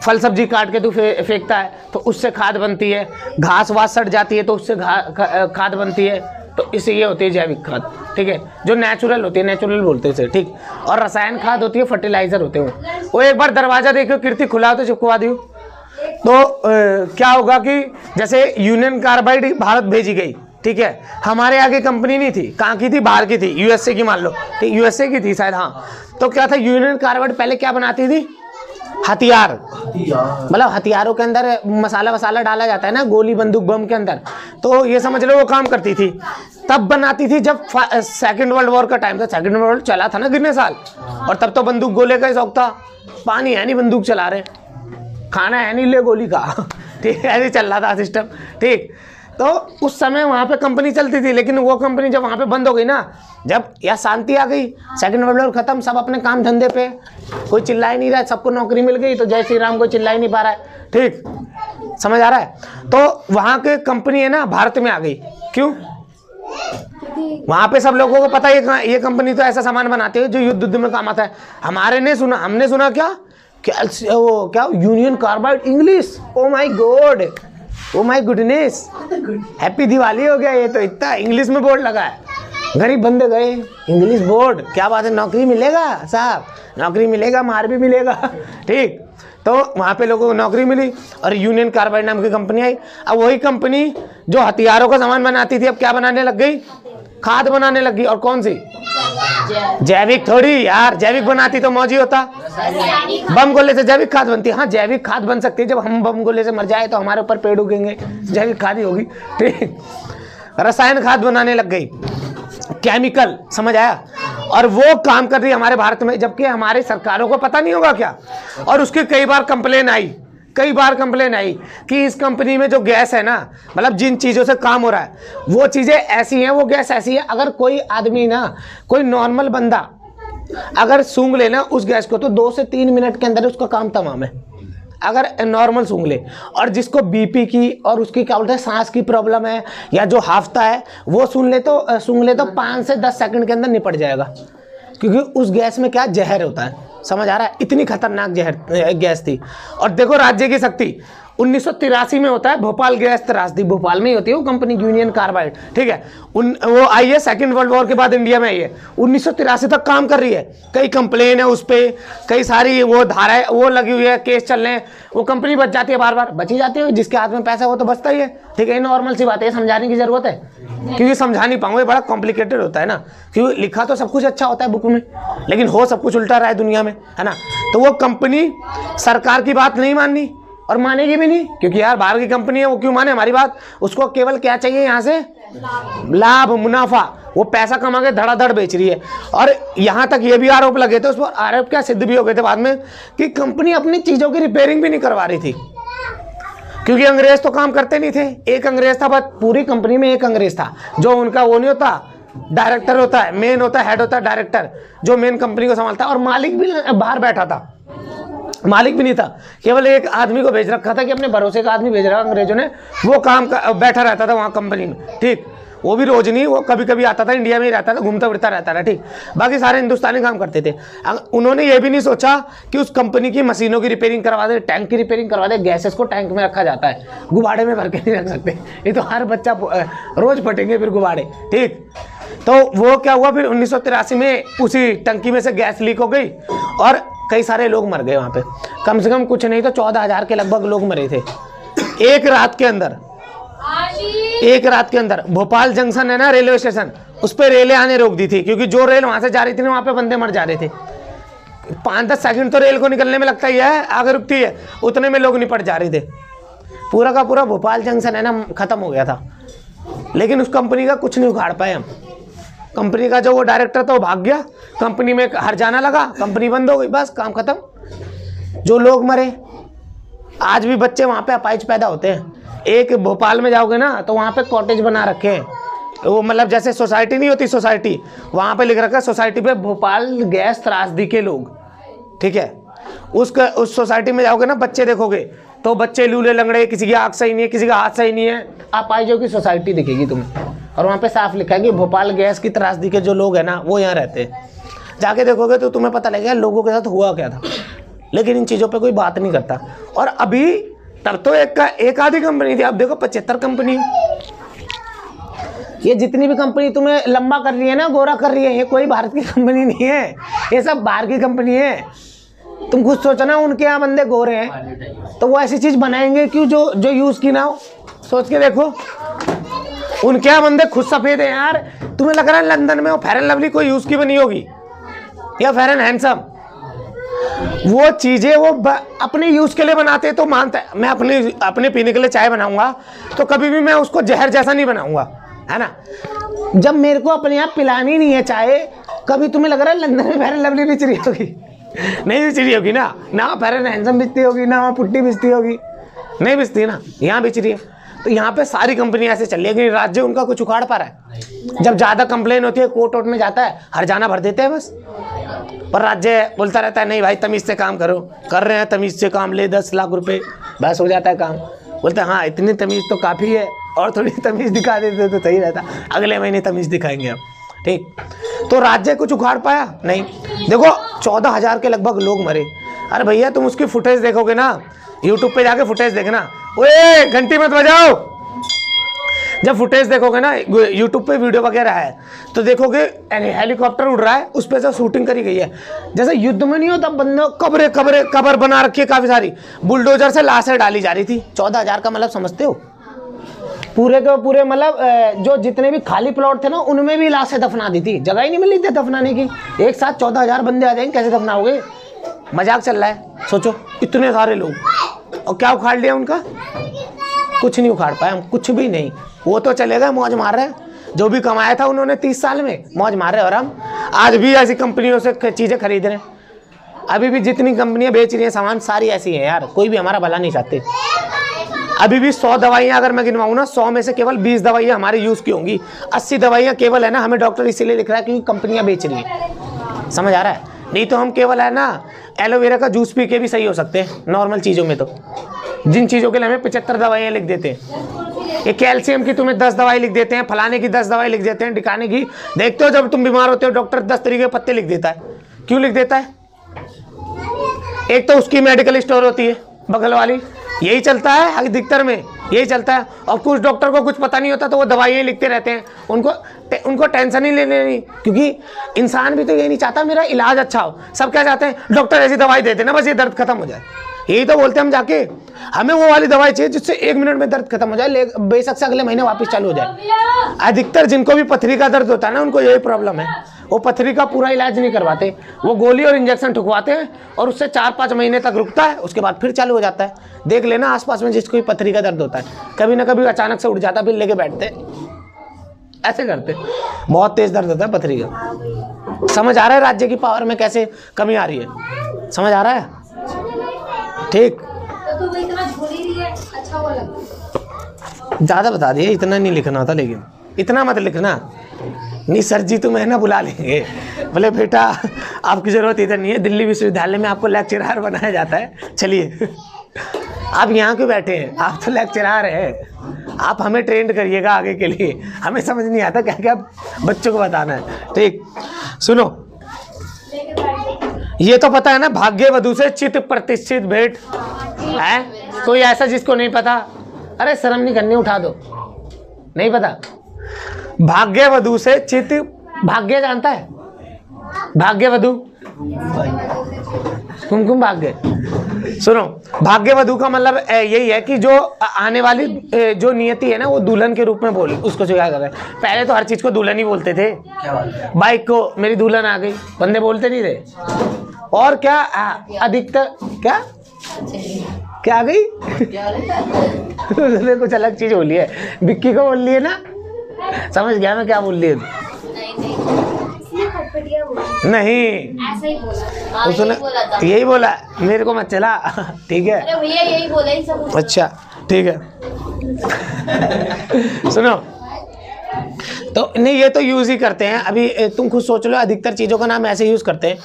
फल सब्ज़ी काट के तू फेंकता है तो उससे खाद बनती है। घास वास सड़ जाती है तो उससे खाद बनती है। तो इससे ये होती है जैविक खाद ठीक है? जो नेचुरल होती है नेचुरल बोलते हैं ठीक? और रसायन खाद होती है फर्टिलाइज़र होते हैं वो। एक बार दरवाज़ा देखो कीर्ति खुला हो तो चिपकवा दियो। तो अ, क्या होगा कि जैसे यूनियन कार्बाइड भारत भेजी गई ठीक है? हमारे आगे कंपनी नहीं थी। कहाँ की थी? बाहर की थी। यूएसए की मान लो। ठीक यूएसए की थी शायद हाँ। तो क्या था? यूनियन कार्बाइड पहले क्या बनाती थी? हथियार। मतलब हथियारों के अंदर मसाला वसाला डाला जाता है ना गोली बंदूक बम के अंदर। तो ये समझ लो वो काम करती थी। तब बनाती थी जब सेकंड वर्ल्ड वॉर का टाइम था। सेकंड वर्ल्ड चला था ना गिरने साल। और तब तो बंदूक गोले का ही शौक था। पानी है नहीं बंदूक चला रहे। खाना है नहीं ले गोली का ठीक है ऐसे चल रहा था सिस्टम ठीक। तो उस समय वहाँ पे कंपनी चलती थी, लेकिन वो कंपनी जब वहाँ पे बंद हो गई ना, जब या शांति आ गई सेकंड वर्ल्ड वॉर खत्म, सब अपने काम धंधे पे, कोई चिल्ला ही नहीं रहा, सबको नौकरी मिल गई तो जय श्री राम को चिल्ला ही नहीं पा रहा है। ठीक, समझ आ रहा है? तो वहाँ के कंपनी है ना, भारत में आ गई। क्यों? वहाँ पे सब लोगों को पता है, ये कंपनी तो ऐसा सामान बनाती है जो युद्ध युद्ध में काम आता है। हमारे ने सुना, हमने सुना क्या? क्या, वो, क्या Union Carbide English oh my God oh my goodness happy Diwali हो गया ये तो इतना इंग्लिश में बोर्ड लगा है। गरीब बंदे गए इंग्लिश बोर्ड क्या बात है, नौकरी मिलेगा साहब? नौकरी मिलेगा, मार भी मिलेगा। ठीक तो वहाँ पे लोगों को नौकरी मिली और यूनियन कार्बाइड नाम की कंपनी आई। अब वही कंपनी जो हथियारों का सामान बनाती थी, अब क्या बनाने लग गई? खाद बनाने लग गई, और कौन सी? जैविक थोड़ी, यार, जैविक बनाती तो मौजी होता। बम गोले से जैविक खाद बनती। है, जैविक खाद बन सकती है। जब हम बम गोले से मर जाए तो हमारे ऊपर पेड़ उगेंगे। जैविक खाद ही होगी। ठीक। रसायन खाद बनाने लग गई। केमिकल, समझ आया? और वो काम कर रही हमारे भारत में, जबकि हमारे सरकारों को पता नहीं होगा क्या? और उसकी कई बार कंप्लेन आई। कई बार कंप्लेन आई कि इस कंपनी में जो गैस है ना मतलब जिन चीज़ों से काम हो रहा है, वो चीज़ें ऐसी हैं, वो गैस ऐसी है। अगर कोई आदमी ना, कोई नॉर्मल बंदा अगर सूंघ लेना उस गैस को तो दो से तीन मिनट के अंदर उसका काम तमाम है। अगर नॉर्मल सूंघ ले, और जिसको बीपी की और उसकी क्या बोलते हैं, सांस की प्रॉब्लम है, या जो हाफता है, वो सुन ले तो सूंघ ले तो पाँच से दस सेकंड के अंदर निपट जाएगा। क्योंकि उस गैस में क्या जहर होता है? समझ आ रहा है? इतनी खतरनाक जहर गैस थी। और देखो राज्य की शक्ति। 1983 में होता है, भोपाल गैस त्रासदी भोपाल में ही होती है वो कंपनी यूनियन कार्बाइड ठीक है? उन, वो आई है सेकेंड वर्ल्ड वॉर के बाद इंडिया में आई है। 1983 तक काम कर रही है। कई कंप्लेन है उस पर कई सारी वो धाराएँ, वो लगी हुई है केस चल रहे हैं। वो कंपनी बच जाती है बार बार बची जाती है, जिसके हाथ में पैसा वो तो बचता ही है। ठीक है नॉर्मल सी बात है समझाने की ज़रूरत है। क्योंकि समझा नहीं पाऊँगा, ये बड़ा कॉम्प्लिकेटेड होता है ना। क्योंकि लिखा तो सब कुछ अच्छा होता है बुक में, लेकिन हो सब कुछ उल्टा रहा है दुनिया में, है ना? तो वो कंपनी सरकार की बात नहीं माननी। और मानेगी भी नहीं, क्योंकि यार बाहर की कंपनी है, वो क्यों माने? हमारी बात। उसको केवल क्या चाहिए यहाँ से? लाभ, मुनाफा। वो पैसा कमा के धड़ाधड़ बेच रही है। और यहाँ तक ये भी आरोप लगे थे उस पर। आरोप क्या सिद्ध भी हो गए थे बाद में कि कंपनी अपनी चीज़ों की रिपेयरिंग भी नहीं करवा रही थी। क्योंकि अंग्रेज़ तो काम करते नहीं थे। एक अंग्रेज़ था, बस पूरी कंपनी में एक अंग्रेज़ था। जो उनका वो नहीं होता डायरेक्टर होता है मेन होता है हेड होता है डायरेक्टर जो मेन कंपनी को संभालता। है और मालिक भी बाहर बैठा था। मालिक भी नहीं था। केवल एक आदमी को भेज रखा था कि अपने भरोसे का आदमी भेज रखा अंग्रेज़ों ने। वो काम का, बैठा रहता था वहाँ कंपनी में ठीक। वो भी रोज नहीं वो कभी कभी आता था इंडिया में ही रहता था घूमता फिरता रहता था ठीक। बाकी सारे हिंदुस्तानी काम करते थे। उन्होंने ये भी नहीं सोचा कि उस कंपनी की मशीनों की रिपेयरिंग करवा दे टैंक की रिपेयरिंग करवा दे गैसेस को टैंक में रखा जाता है। गुब्बारे में भर के नहीं रख सकते। ये तो हर बच्चा रोज फटेंगे फिर गुब्बारे ठीक। तो वो क्या हुआ फिर उन्नीस सौ तिरासी में उसी टंकी में से गैस लीक हो गई और कई सारे लोग मर गए वहाँ पे। कम से कम कुछ नहीं तो चौदह हज़ार के लगभग लोग मरे थे। एक रात के अंदर, एक रात के अंदर, भोपाल जंक्शन है ना रेलवे स्टेशन, उस पर रेलें आने रोक दी थी, क्योंकि जो रेल वहाँ से जा रही थी वहाँ पे बंदे मर जा रहे थे। पाँच दस सेकंड तो रेल को निकलने में लगता ही है, आगे रुकती है, उतने में लोग निपट जा रहे थे। पूरा का पूरा भोपाल जंक्शन है ना, खत्म हो गया था। लेकिन उस कंपनी का कुछ नहीं उखाड़ पाए हम। कंपनी का जो वो डायरेक्टर था, वो भाग गया। कंपनी में हर जाना लगा, कंपनी बंद हो गई, बस काम खत्म। जो लोग मरे, आज भी बच्चे वहाँ पे अपाइज पैदा होते हैं। एक भोपाल में जाओगे ना तो वहाँ पे कॉटेज बना रखे हैं। वो मतलब जैसे सोसाइटी नहीं होती, सोसाइटी, वहाँ पे लिख रखा है, सोसाइटी पे भोपाल गैस त्रासदी के लोग। ठीक है? उसका, उस सोसाइटी में जाओगे ना, बच्चे देखोगे तो बच्चे लूले लंगड़े, किसी की आँख सही नहीं है, किसी का हाथ सही नहीं है। आप आई जो की सोसाइटी दिखेगी तुम्हें। और वहाँ पे साफ़ लिखा है कि भोपाल गैस की त्रासदी के जो लोग हैं ना, वो यहाँ रहते हैं। जाके देखोगे तो तुम्हें पता लगेगा लोगों के साथ हुआ क्या था। लेकिन इन चीज़ों पे कोई बात नहीं करता। और अभी तब तो एक का एक आधी कंपनी थी अब देखो, पचहत्तर कंपनी। ये जितनी भी कंपनी तुम्हें लंबा कर रही है ना, गोरा कर रही है, ये कोई भारत की कंपनी नहीं है। ये सब बाहर की कंपनी है। तुम खुद सोचो ना, उनके यहाँ बंदे गोरे हैं। तो वो ऐसी चीज़ बनाएँगे क्यों जो जो यूज़ की ना हो। सोच के देखो। उनके यहाँ बंदे खुद सफ़ेद है यार। तुम्हें लग रहा है लंदन में वो फेरन लवली कोई यूज़ की बनी होगी? या फेरन हैंडसम वो चीज़ें वो अपने यूज़ के लिए बनाते तो मानता मैं अपने अपने पीने के लिए चाय बनाऊँगा तो कभी भी मैं उसको जहर जैसा नहीं बनाऊँगा, है ना? जब मेरे को अपने आप पिलानी नहीं है चाय, कभी तुम्हें लग रहा है लंदन में फेरन लवली बिच रही होगी? नहीं बिच रही होगी ना? ना फेरन हैंडसम बिचती होगी, ना वहाँ पुट्टी बिचती होगी। नहीं बिचती ना? यहाँ बिच रही है। तो यहाँ पे सारी कंपनी ऐसे चल रही है राज्य उनका कुछ उखाड़ पा रहा है। जब ज़्यादा कंप्लेन होती है कोर्ट वोर्ट में जाता है, हर जाना भर देते हैं बस। पर राज्य बोलता रहता है, नहीं भाई, तमीज से काम करो। कर रहे हैं, तमीज से काम, ले दस लाख रुपए, बस हो जाता है काम। बोलते हैं हाँ इतनी तमीज तो काफ़ी है, और थोड़ी तमीज दिखा देते तो सही रहता। अगले महीने तमीज दिखाएँगे हम। ठीक। तो राज्य कुछ उखाड़ पाया? नहीं। देखो, चौदह हज़ार के लगभग लोग मरे। अरे भैया, तुम उसकी फुटेज देखोगे ना यूट्यूब पे जाके फुटेज देखना। ओए, घंटी मत बजाओ। जब फुटेज देखोगे ना यूट्यूब पे वीडियो वगैरह है तो देखोगे हेलीकॉप्टर उड़ रहा है, उस पर से शूटिंग करी गई है। जैसे युद्ध में नहीं होता, बंदे कब्रे कब्रे कबर बना रखी है काफ़ी सारी। बुलडोजर से लाशें डाली जा रही थी। चौदह हज़ार का मतलब समझते हो? पूरे के पूरे मतलब जो जितने भी खाली प्लॉट थे ना, उनमें भी लाशें दफना दी थी। जगह ही नहीं मिली थी दफनाने की। एक साथ चौदह बंदे आ जाएँगे, कैसे दफनाओगे? मज़ाक चल रहा है। सोचो, इतने सारे लोग। और क्या उखाड़ लिया उनका? कुछ नहीं उखाड़ पाए, हम कुछ भी नहीं। वो तो चले गए, मौज मार रहे जो भी कमाया था उन्होंने तीस साल में, मौज मार रहे और हम आज भी ऐसी कंपनियों से चीज़ें खरीद रहे हैं। अभी भी जितनी कंपनियाँ बेच रही हैं, सामान सारी ऐसी हैं यार, कोई भी हमारा भला नहीं चाहते। अभी भी सौ दवाइयाँ अगर मैं गिनवाऊँ ना, सौ में से केवल बीस दवाइयाँ हमारे यूज़ की होंगी। अस्सी दवाइयाँ केवल है ना, हमें डॉक्टर इसीलिए लिख रहा है क्योंकि कंपनियाँ बेच रही हैं। समझ आ रहा है? नहीं तो हम केवल है ना एलोवेरा का जूस पी के भी सही हो सकते हैं नॉर्मल चीज़ों में तो। जिन चीज़ों के लिए हमें पचहत्तर दवाइयाँ लिख देते हैं। ये कैल्शियम की तुम्हें दस दवाई लिख देते हैं, फलाने की दस दवाई लिख देते हैं टिकाने की। देखते हो जब तुम बीमार होते हो, डॉक्टर दस तरीके पत्ते लिख देता है। क्यों लिख देता है? एक तो उसकी मेडिकल स्टोर होती है, बगल वाली। यही चलता है अधिकतर में यही चलता है। और कुछ डॉक्टर को कुछ पता नहीं होता तो वो दवाइयाँ लिखते रहते हैं। उनको टे, उनको टेंशन ही लेने नहीं क्योंकि इंसान भी तो यही नहीं चाहता मेरा इलाज अच्छा हो। सब क्या चाहते हैं डॉक्टर ऐसी दवाई देते ना बस ये दर्द खत्म हो जाए। यही तो बोलते हैं हम जाके हमें वो वाली दवाई चाहिए जिससे एक मिनट में दर्द खत्म हो जाए बेशक से अगले महीने वापस चालू हो जाए। अधिकतर जिनको भी पथरी का दर्द होता है ना उनको यही प्रॉब्लम है। वो पथरी का पूरा इलाज नहीं करवाते। वो गोली और इंजेक्शन ठुकवाते हैं और उससे चार पाँच महीने तक रुकता है उसके बाद फिर चालू हो जाता है। देख लेना आसपास में जिसको भी पथरी का दर्द होता है। कभी ना कभी अचानक से उठ जाता है, फिर लेके बैठते। ऐसे करते। बहुत तेज दर्द होता है पथरी का। समझ आ रहा है राज्य की पावर में कैसे कमी आ रही है? समझ आ रहा है? ठीक। तो तू अच्छा ज़्यादा बता दिए इतना नहीं लिखना होता लेकिन। इतना मत लिखना। नहीं, सर जी तुम्हें ना बुला लेंगे। बोले, बेटा, आपकी ज़रूरत इधर नहीं है। दिल्ली विश्वविद्यालय में आपको लेक्चरार बनाया जाता है। चलिए। आप यहाँ क्यों बैठे हैं? आप तो लेक्चरार हैं। आप हमें ट्रेंड करिएगा आगे के लिए। हमें समझ नहीं आता क्या क्या बच्चों को बताना है। ठीक। सुनो। ये तो पता है ना भाग्य वधु से चित प्रतिष्ठित भेंट। है? कोई ऐसा जिसको नहीं पता? अरे, शर्म नहीं करनी, उठा दो। नहीं पता? भाग्य वधु से चित भाग्य जानता है? भाग्य वधु कुमकुम भाग्य। सुनो भाग्य वधु का मतलब यही है कि जो आने वाली जो नियति है ना वो दुल्हन के रूप में बोल उसको क्या कर रहे हैं। पहले तो हर चीज़ को दुल्हन ही बोलते थे। बाइक को मेरी दुल्हन आ गई। बंदे बोलते नहीं थे। और क्या अधिकतर क्या? क्या आ गई? कुछ अलग चीज़ बोली है। बिक्की को बोल ली है ना? समझ गया मैं क्या बोल रही है? नहीं। ऐसा ही बोला। उसने यही बोला यही बोला। मेरे को मत चला। ठीक है? अरे भैया यही बोला ही सब। अच्छा ठीक है। सुनो। तो नहीं ये तो यूज़ ही करते हैं। अभी तुम खुद सोच लो अधिकतर चीज़ों का नाम ऐसे यूज़ करते हैं।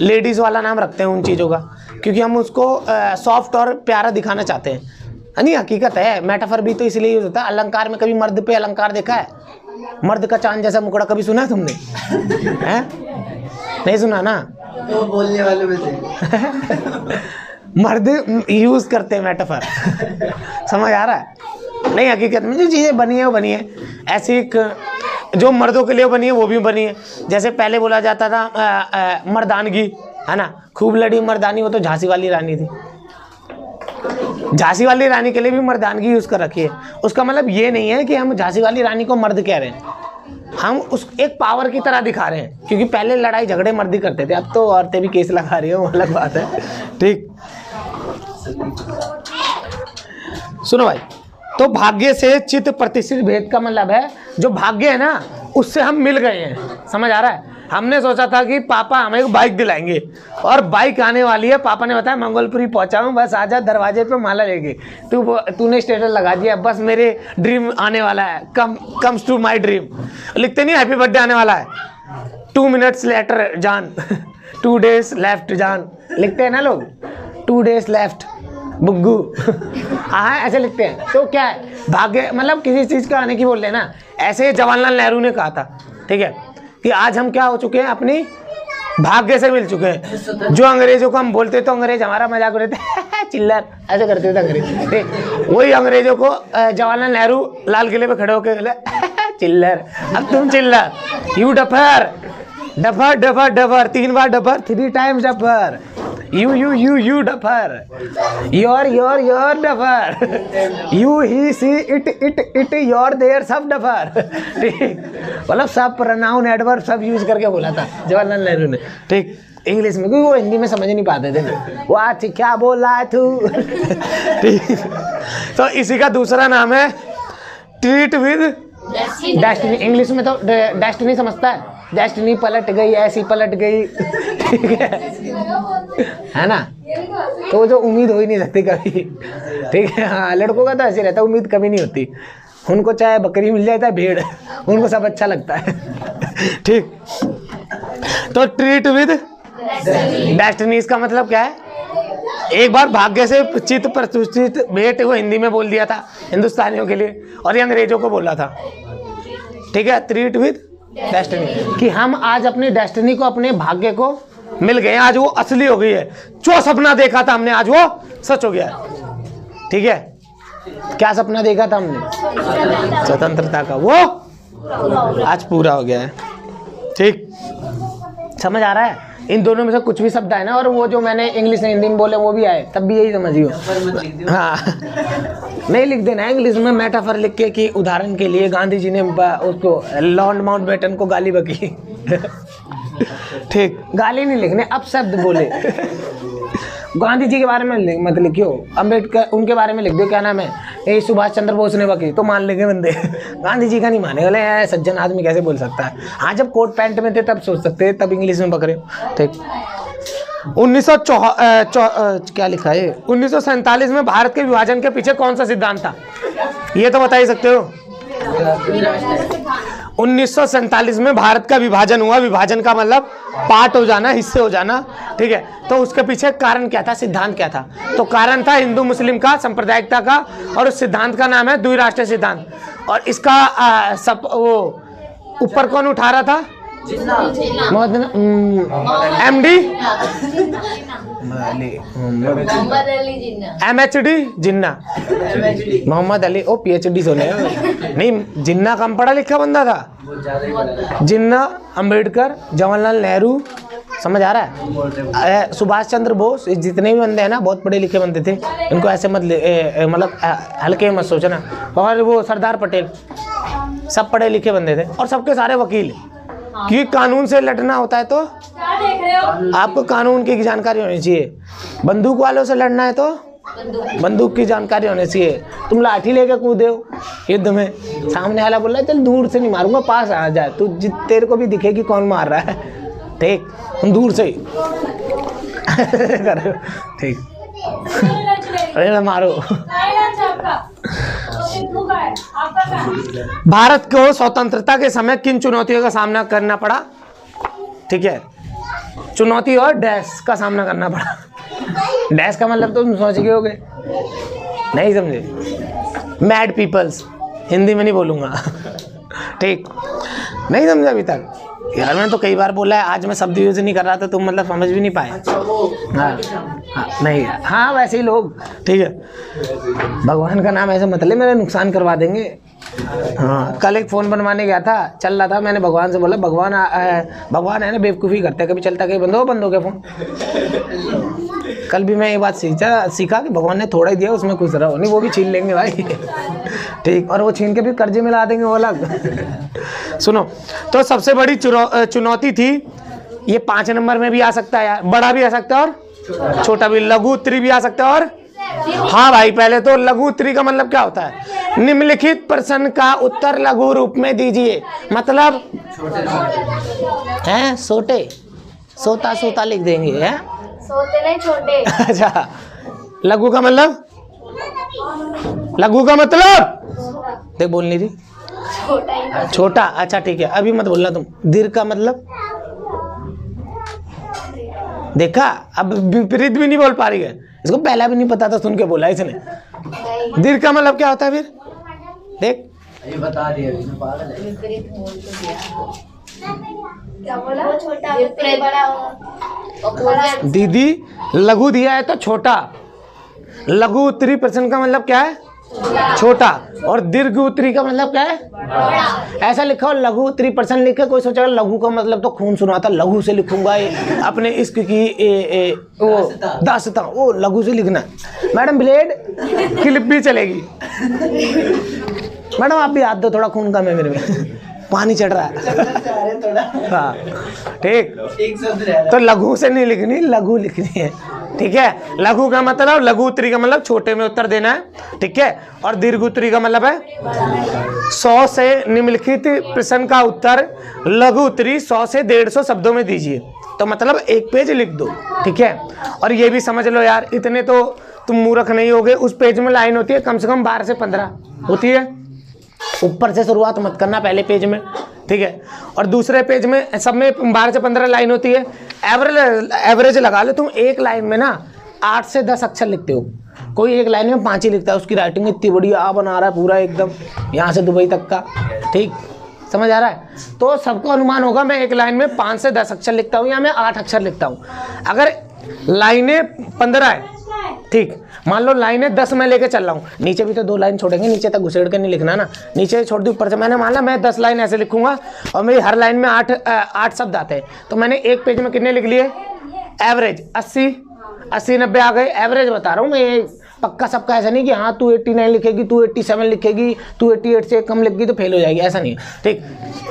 लेडीज़ वाला नाम रखते हैं उन चीज़ों का। क्योंकि हम उसको सॉफ्ट और प्यारा दिखाना चाहते हैं। है नहीं हकीकत है। मेटाफर भी तो इसलिए यूज़ होता है। अलंकार में कभी मर्द पे अलंकार देखा है? मर्द का चाँद जैसा मुकड़ा कभी सुना है तुमने? है? नहीं सुना ना? तो बोलने वाले में से। मर्द यूज़ करते हैं मेटाफर समझ आ रहा है? नहीं हकीकत में जो चीज़ें बनी है वो बनी है। ऐसी एक जो मर्दों के लिए बनी है वो भी बनी है। जैसे पहले बोला जाता था अ, अ, मर्दानगी है ना? खूब लड़ी मर्दानी वो तो झांसी वाली रानी थी। झांसी वाली रानी के लिए भी मर्दानगी यूज़ कर रखी है। उसका मतलब ये नहीं है कि हम झांसी वाली रानी को मर्द कह रहे हैं। हम उस एक पावर की तरह दिखा रहे हैं, क्योंकि पहले लड़ाई झगड़े मर्द करते थे, अब तो औरतें भी केस लगा रही है, वो अलग बात है। ठीक। सुनो भाई तो भाग्य से चित्त प्रतिष्ठित भेद का मतलब है, जो भाग्य है ना, उससे हम मिल गए हैं। समझ आ रहा है? हमने सोचा था कि पापा हमें एक बाइक दिलाएँगे। और बाइक आने वाली है। पापा ने बताया, मंगोलपुरी पहुँचा हूँ बस आजा दरवाजे पे माला लेके। तू तूने स्टेटस लगा दिया, बस मेरे ड्रीम आने वाला है। Come comes to my dream लिखते नहीं हैप्पी बर्थडे आने वाला है. टू मिनट्स लेटर जान। टू डेज़ लेफ़्ट जान। लिखते हैं ना लोग? To days left बुग्गू। हाँ ऐसे लिखते हैं। तो क्या है? भाग्य मतलब किसी चीज़ का आने की बोल रहे ना ऐसे जवाहरलाल नेहरू ने कहा था। ठीक है? कि आज हम क्या हो चुके हैं? अपनी भाग्य से मिल चुके हैं। जो अंग्रेज़ों को हम बोलते तो अंग्रेज़ हमारा मज़ाक उड़ाते चिल्लर ऐसे करते थे अंग्रेज़। वही अंग्रेज़ों को जवाहरलाल नेहरू लाल किले पे खड़े होकर बोले, चिल्लर, अब तुम चिल्लर you duffer duffer duffer duffer तीन बार duffer three times duffer you you you you duffer your your your duffer you he see it it it your there सब डफर ठीक. मतलब सब प्रनाउन एडवर्ब सब यूज़ करके बोला था. जवाहरलाल नेहरू ने. ठीक. इंग्लिश में क्योंकि वो हिंदी में समझ नहीं पाते थे वो आज क्या बोला तू? ठीक. तो इसी का दूसरा नाम है ट्रीट विद डेस्टिनी इंग्लिश में तो डेस्टिनी समझता है. डेस्टिनी पलट गई, ऐसी पलट गई। ठीक है? है ना? तो जो उम्मीद हो ही नहीं सकती कभी। ठीक है? हाँ लड़कों का तो ऐसे रहता है, उम्मीद कभी नहीं होती। उनको चाहे बकरी मिल जाए, चाहे भेड़, उनको सब अच्छा लगता है। ठीक? तो ट्रीट विद डेस्टिनी इसका मतलब क्या है? एक बार भाग्य से चित प्रतिष्ठित भेंट वो हिंदी में बोल दिया था हिंदुस्तानियों के लिए, और ये अंग्रेज़ों को बोला था। ठीक है? ट्रीट विद डेस्टिनी कि हम आज अपने डेस्टिनी को, अपने भाग्य को मिल गए आज वो असली हो गई है। जो सपना देखा था हमने, आज वो सच हो गया ठीक है? क्या सपना देखा था हमने? स्वतंत्रता का। वो आज पूरा हो गया है। ठीक? समझ आ रहा है? इन दोनों में से कुछ भी शब्द आए ना और वो जो मैंने इंग्लिश में हिंदी में बोले वो भी आए तब भी यही समझियो हाँ। नहीं लिख देना इंग्लिश में मेटाफर लिख के कि उदाहरण के लिए गांधी जी ने उसको लॉन्ड माउंट बेटन को गाली बकी। ठीक गाली नहीं लिखने अब शब्द बोले। गांधी जी के बारे में मत लिखियो। अंबेडकर उनके बारे में लिख दो क्या नाम है? ये सुभाष चंद्र बोस ने बकी तो मान लेंगे बंदे। गांधी जी का नहीं माने बोले "यार, सज्जन आदमी कैसे बोल सकता है? हाँ जब कोट पैंट में थे तब सोच सकते तब इंग्लिश में पकड़े। ठीक। उन्नीस सौ क्या लिखा है? उन्नीस सौ सैंतालीस में भारत के विभाजन के पीछे कौन सा सिद्धांत था? ये तो बता ही सकते हो। उन्नीस में भारत का विभाजन हुआ। विभाजन का मतलब पार्ट हो जाना हिस्से हो जाना ठीक है? तो उसके पीछे कारण क्या था सिद्धांत क्या था? तो कारण था हिंदू मुस्लिम का सांप्रदायिकता का और उस सिद्धांत का नाम है द्विराष्ट्रीय सिद्धांत। और इसका आ, सब वो ऊपर कौन उठा रहा था? M D? M H D Jinnah Mohammad Ali oh P H D सोने नहीं जिन्ना कम पढ़ा लिखा बंदा था जिन्ना अंबेडकर जवाहरलाल नेहरू समझ आ रहा है सुभाष चंद्र बोस जितने भी बंदे हैं ना बहुत पढ़े लिखे बंदे थे इनको ऐसे मत मतलब हल्के मत सोचना और वो सरदार पटेल सब पढ़े लिखे बंदे थे और सबके सारे वकील क्योंकि कानून से लड़ना होता है तो? आपको कानून की जानकारी होनी चाहिए। बंदूक वालों से लड़ना है तो? बंदूक। की जानकारी होनी चाहिए। तुम लाठी लेके कूदे हो युद्ध में। सामने वाला बोल रहा है चल दूर से नहीं मारूँगा पास आ जाए तू जि- तेरे को भी दिखेगी कौन मार रहा है। ठीक हम दूर से ही। कर ठीक अरे ना मारो। भारत को स्वतंत्रता के समय किन चुनौतियों का सामना करना पड़ा? ठीक है। चुनौती और डैश का सामना करना पड़ा। डैश का मतलब तो तुम समझ गए होगे। नहीं समझे। मैड पीपल्स हिंदी में नहीं बोलूँगा। ठीक। नहीं समझा अभी तक। यार मैंने तो कई बार बोला है आज मैं शब्द यूज़ नहीं कर रहा था तुम मतलब समझ भी नहीं पाए। अच्छा वो हाँ हाँ नहीं हाँ वैसे ही लोग ठीक है। भगवान का नाम ऐसे मतलब मेरा नुकसान करवा देंगे। हाँ कल एक फ़ोन बनवाने गया था चल रहा था मैंने भगवान से बोला भगवान आ- आ- भगवान है ना बेवकूफ़ी करते हैं कभी चलता कभी बंद हो बंद हो गया फ़ोन कल भी मैं ये बात सीखा सीखा कि भगवान ने थोड़ा ही दिया उसमें खुश रहो नहीं वो भी छीन लेंगे भाई। ठीक और वो छीन के भी कर्जे में ला देंगे वो अलग। सुनो तो सबसे बड़ी चुनौती थी ये पाँच नंबर में भी आ सकता है यार। बड़ा भी आ सकता है और छोटा। भी। लघु उत्तरी भी आ सकता है और हाँ भाई पहले तो लघु उत्तरी का मतलब क्या होता है? निम्नलिखित प्रश्न का उत्तर लघु रूप में दीजिए। मतलब हैं? सोटे। सोता सोता लिख देंगे हैं? सोते नहीं छोटे। अच्छा। लघु का मतलब? लघु का मतलब? देख बोल नहीं रही छोटा छोटा। अच्छा ठीक है। अभी मत बोलना तुम। दीर्घ का मतलब? देखा? अब विपरीत भी नहीं बोल पा रही है। इसको पहला भी नहीं पता था सुन के बोला इसने। दीर्घ का मतलब क्या होता है फिर? देख। ये बता दिया अभी ना पागल है। विपरीत बोल तो दिया। क्या बोला? वो छोटा विपरीत। बड़ा हो। अपोजिट दीदी लघु दिया है तो छोटा। लघु उत्तरी प्रश्न का मतलब क्या है? छोटा और दीर्घ उत्तरी का मतलब क्या है? ऐसा लिखा हो लघु उत्तरी प्रश्न लिखे कोई सोचा लघु का मतलब तो खून सुना था लघु से लिखूँगा अपने इश्क की ए, ए, ओ दासता ओ लघु से लिखना मैडम ब्लेड क्लिप भी चलेगी। मैडम आप भी हाथ दो थोड़ा खून कम है मेरे में। पानी चढ़ रहा है। हाँ। ठीक। तो लघु से नहीं लिखनी, लघु लिखनी है। ठीक है? लघु का मतलब लघु उत्तरी का मतलब छोटे में उत्तर देना है। ठीक है? और दीर्घ उत्तरी का मतलब है सौ से निम्नलिखित प्रश्न का उत्तर, लघु उत्तरी सौ से डेढ़ सौ शब्दों में दीजिए। तो मतलब एक पेज लिख दो। ठीक है? और ये भी समझ लो यार, इतने तो तुम मूर्ख नहीं होगे, उस पेज में लाइन होती है, कम से कम बारह से पंद्रह। होती है? ऊपर से शुरुआत मत करना पहले पेज में, ठीक है? और दूसरे पेज में सब में बारह से पंद्रह लाइन होती है। एवरेज एवरेज लगा लो तुम एक लाइन में ना, आठ से दस अक्षर लिखते हो। कोई एक लाइन में पाँच ही लिखता है, उसकी राइटिंग इतनी बढ़िया आ बना रहा है पूरा एकदम, यहाँ से दुबई तक का, ठीक? समझ आ रहा है? तो सबको अनुमान होगा, मैं एक लाइन में पाँच से दस अक्षर लिखता हूँ या मैं आठ अक्षर लिखता हूँ। अगर लाइनें पंद्रह है ठीक। मान लो लाइनें दस मैं लेके चल रहा हूँ। नीचे भी तो दो लाइन छोड़ेंगे, नीचे तक घुसेड़ के नहीं लिखना ना। नीचे छोड़ दी, ऊपर से मैंने मान ला, मैं दस लाइन ऐसे लिखूँगा और मेरी हर लाइन में आठ आठ शब्द आते हैं। तो मैंने एक पेज में कितने लिख लिए? एवरेज अस्सी। अस्सी नब्बे आ गए। एवरेज बता रहा हूँ मैं पक्का सबका ऐसा नहीं कि हाँ तू एट्टी नाइन लिखेगी, तू एट्टी सेवन लिखेगी, तू एट्टी एट से कम लिखेगी तो फेल हो जाएगी, ऐसा नहीं ठीक?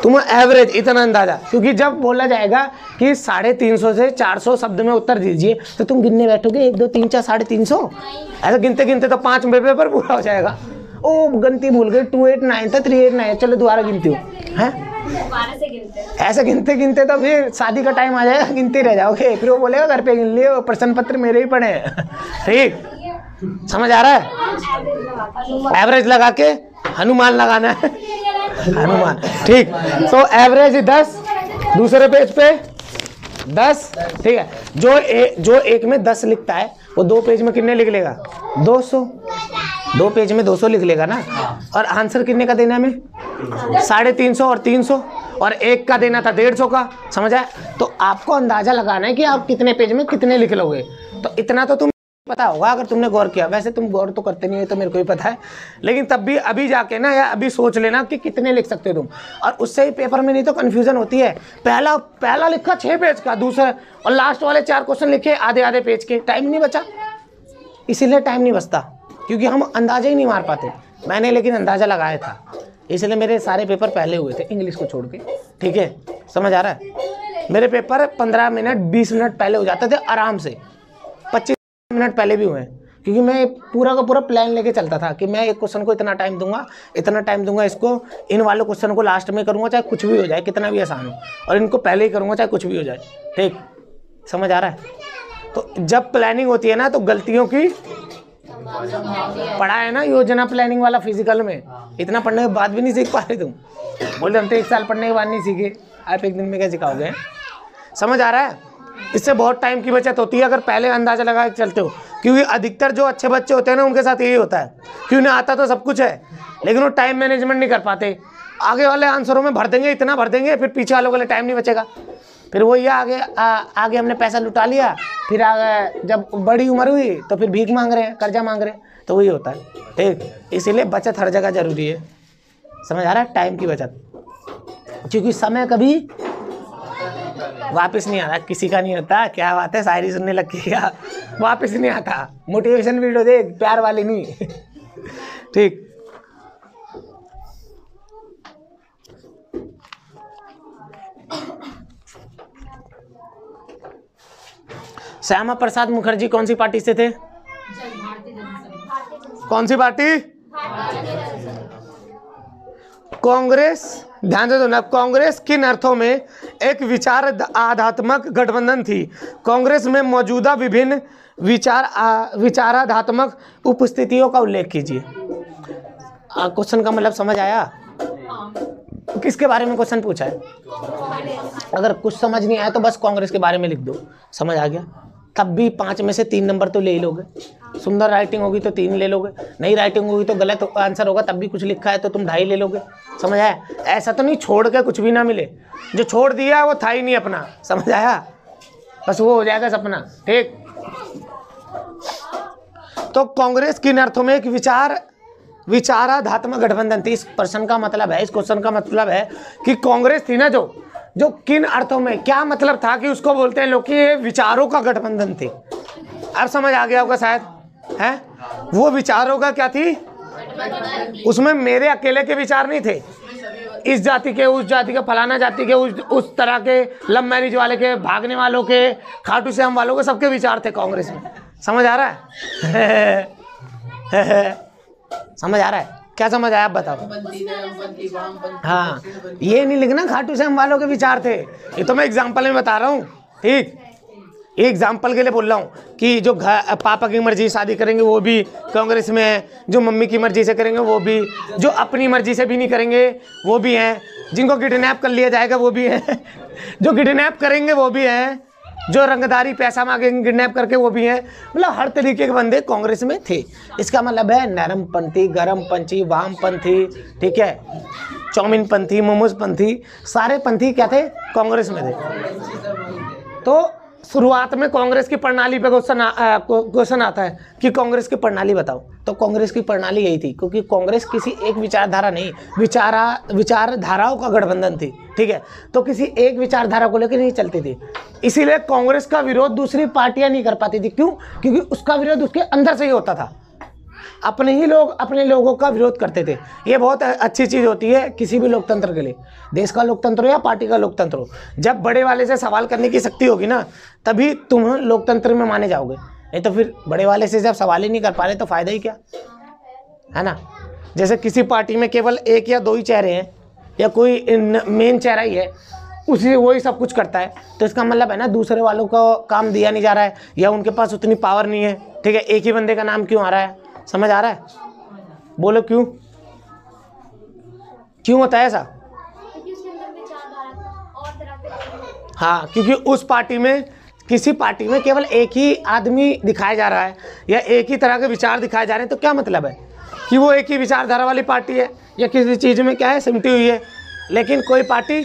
तुम एवरेज इतना अंदाज़ा, क्योंकि जब बोला जाएगा कि साढ़े तीन सौ से चार सौ शब्द में उत्तर दीजिए तो तुम गिनने बैठोगे, एक, दो, तीन, चार, साढ़े तीन सौ? ऐसा गिनते गिनते तो पाँच पेपर पूरा हो जाएगा। ओ गिनती भूल गई टू एट नाइन था थ्री एट नाइन चलो दोबारा गिनती हूँ। हैं? ऐसे गिनते गिनते तो फिर शादी का टाइम आ जाएगा, गिनते रह जाओगे। फिर वो बोलेगा, घर पे गिन लिए प्रश्न पत्र मेरे ही पड़े ठीक? समझ आ रहा है? एवरेज लगा के हनुमान लगाना है। हनुमान ठीक। सो एवरेज दस दूसरे पेज पे दस ठीक है। जो ए, जो एक में दस लिखता है वो दो पेज में कितने लिख लेगा? दो सौ। दो पेज में दो सौ लिख लेगा ना? और आंसर कितने का देना है हमें? साढ़े तीन सौ और तीन सौ। और एक का देना था डेढ़ सौ का समझ? तो आपको अंदाज़ा लगाना है कि आप कितने पेज में कितने लिख लोगे। तो इतना तो तुम पता होगा अगर तुमने गौर किया। वैसे तुम गौर तो करते नहीं है तो मेरे को ही पता है। लेकिन तब भी, अभी जाके ना या अभी सोच लेना कि कितने लिख सकते हो तुम। और उससे ही पेपर में नहीं तो कन्फ्यूज़न होती है। पहला पहला लिखा छः पेज का, दूसरा, और लास्ट वाले चार क्वेश्चन लिखे आधे आधे पेज के। टाइम नहीं बचा। इसीलिए टाइम नहीं बचता। क्योंकि हम अंदाज़ा ही नहीं मार पाते। मैंने लेकिन अंदाज़ा लगाया था। इसलिए मेरे सारे पेपर पहले हुए थे इंग्लिश को छोड़ के। ठीक है? समझ आ रहा है? मेरे पेपर पंद्रह मिनट, बीस मिनट पहले हो जाते थे, आराम से। मिनट पहले भी हुए हैं, क्योंकि मैं पूरा का पूरा प्लान लेके चलता था कि मैं एक क्वेश्चन को इतना टाइम दूँगा, इतना टाइम दूँगा इसको, इन वाले क्वेश्चन को लास्ट में करूँगा, चाहे कुछ भी हो जाए, कितना भी आसान हो, और इनको पहले ही करूँगा, चाहे कुछ भी हो जाए। ठीक? समझ आ रहा है? तो जब प्लानिंग होती है ना तो गलतियों की पढ़ा है ना योजना प्लानिंग वाला फ़िज़िकल में? इतना पढ़ने के बाद भी नहीं सीख पा रहे तुम। बोले हम तो एक साल पढ़ने के बाद नहीं सीखे। आप एक दिन में क्या सिखाओगे? समझ आ रहा है? इससे बहुत टाइम की बचत होती है अगर पहले अंदाज़ा लगा के चलते हो। क्योंकि अधिकतर जो अच्छे बच्चे होते हैं ना उनके साथ यही होता है। कि उन्हें आता तो सब कुछ है लेकिन वो टाइम मैनेजमेंट नहीं कर पाते। आगे वाले आंसरों में भर देंगे इतना भर देंगे फिर पीछे वालों के लिए टाइम नहीं बचेगा। फिर वही आगे आ, आगे हमने पैसा लुटा लिया फिर आगे जब बड़ी उम्र हुई तो फिर भीख मांग रहे हैं कर्जा मांग रहे हैं तो वही होता है। ठीक इसीलिए बचत हर जगह ज़रूरी है। समझ आ रहा है? टाइम की बचत। क्योंकि समय कभी वापस नहीं आता किसी का नहीं होता। क्या बात है शायरी सुनने लगेगा वापस नहीं आता। मोटिवेशन वीडियो देख प्यार वाली नहीं। ठीक। श्यामा प्रसाद मुखर्जी कौन सी पार्टी से थे? कौन सी पार्टी। कांग्रेस। ध्यान से सुनना, कांग्रेस किन अर्थों में एक विचार आध्यात्मक गठबंधन थी? कांग्रेस में मौजूदा विभिन्न विचार विचाराध्यात्मक उपस्थितियों का उल्लेख कीजिए। क्वेश्चन का मतलब समझ आया? किसके बारे में क्वेश्चन पूछा है? अगर कुछ समझ नहीं आया तो बस कांग्रेस के बारे में लिख दो। समझ आ गया? तब भी पाँच में से तीन नंबर तो ले लोगे। सुंदर राइटिंग होगी तो तीन ले लोगे नई राइटिंग होगी तो गलत आंसर होगा, तब भी कुछ लिखा है तो तुम ढाई ले लोगे। समझ आया? ऐसा तो नहीं छोड़ के कुछ भी ना मिले। जो छोड़ दिया वो था ही नहीं अपना। समझ आया? बस वो हो जाएगा सपना। ठीक? तो कांग्रेस किन अर्थों में एक विचार, विचाराधात्मक गठबंधन थी इस प्रश्न का मतलब है, इस क्वेश्चन का मतलब है कि कांग्रेस थी ना जो जो किन अर्थों में? क्या मतलब था कि उसको बोलते हैं लोग ये विचारों का गठबंधन थे? अब समझ आ गया होगा शायद, है? वो विचारों का क्या थी? उसमें मेरे अकेले के विचार नहीं थे। इस जाति के, उस जाति के, फलाना जाति के, उस उस तरह के लव मैरिज वाले के, भागने वालों के, खाटू श्याम वालों के सबके विचार थे कांग्रेस में। समझ आ रहा है? समझ आ रहा है? क्या समझ आया आप बताओ? हाँ ये नहीं लिखना, खाटू श्याम वालों के विचार थे। ये तो मैं एग्ज़ाम्पल में बता रहा हूँ, ठीक? ये एग्ज़ाम्पल के लिए बोल रहा हूँ कि जो पापा की मर्ज़ी शादी करेंगे, वो भी कांग्रेस में है। जो मम्मी की मर्ज़ी से करेंगे, वो भी। जो अपनी मर्ज़ी से भी नहीं करेंगे, वो भी हैं। जिनको किडनैप कर लिया जाएगा, वो भी हैं। जो किडनैप करेंगे, वो भी हैं। जो रंगदारी पैसा मांगेंगे किडनैप करके वो भी हैं। मतलब हर तरीके के बंदे कांग्रेस में थे। इसका मतलब है नरम पंथी नरमपंथी वाम वामपंथी ठीक है? चौमिन पंथी, मोमोज पंथी, सारे पंथी क्या थे? कांग्रेस में थे। तो शुरुआत में कांग्रेस की प्रणाली पे क्वेश्चन क्वेश्चन आता है कि कांग्रेस की प्रणाली बताओ। तो कांग्रेस की प्रणाली यही थी, क्योंकि कांग्रेस किसी एक विचारधारा नहीं, विचारा, विचारधाराओं का गठबंधन थी, ठीक है? तो किसी एक विचारधारा को लेकर नहीं चलती थी। इसीलिए कांग्रेस का विरोध दूसरी पार्टियाँ नहीं कर पाती थी। क्यों? क्योंकि उसका विरोध उसके अंदर से ही होता था। अपने ही लोग, अपने लोगों का विरोध करते थे। ये बहुत अच्छी चीज़ होती है किसी भी लोकतंत्र के लिए। देश का लोकतंत्र हो या पार्टी का लोकतंत्र हो। जब बड़े वाले से सवाल करने की शक्ति होगी ना, तभी तुम लोकतंत्र में माने जाओगे। नहीं तो फिर बड़े वाले से जब सवाल ही नहीं कर पा रहे तो फ़ायदा ही क्या? है ना? जैसे किसी पार्टी में केवल एक या दो ही चेहरे हैं, या कोई मेन चेहरा ही है, उसी वही सब कुछ करता है। तो इसका मतलब है ना, दूसरे वालों को काम दिया नहीं जा रहा है, या उनके पास उतनी पावर नहीं है। ठीक है, एक ही बंदे का नाम क्यों आ रहा है? समझ आ रहा है? बोलो क्यों? क्यों होता है ऐसा। हाँ क्योंकि उस पार्टी में किसी पार्टी में केवल एक ही आदमी दिखाया जा रहा है या एक ही तरह के विचार दिखाए जा रहे हैं तो क्या मतलब है? कि वो एक ही विचारधारा वाली पार्टी है या किसी चीज़ में क्या है सिमटी हुई है? लेकिन कोई पार्टी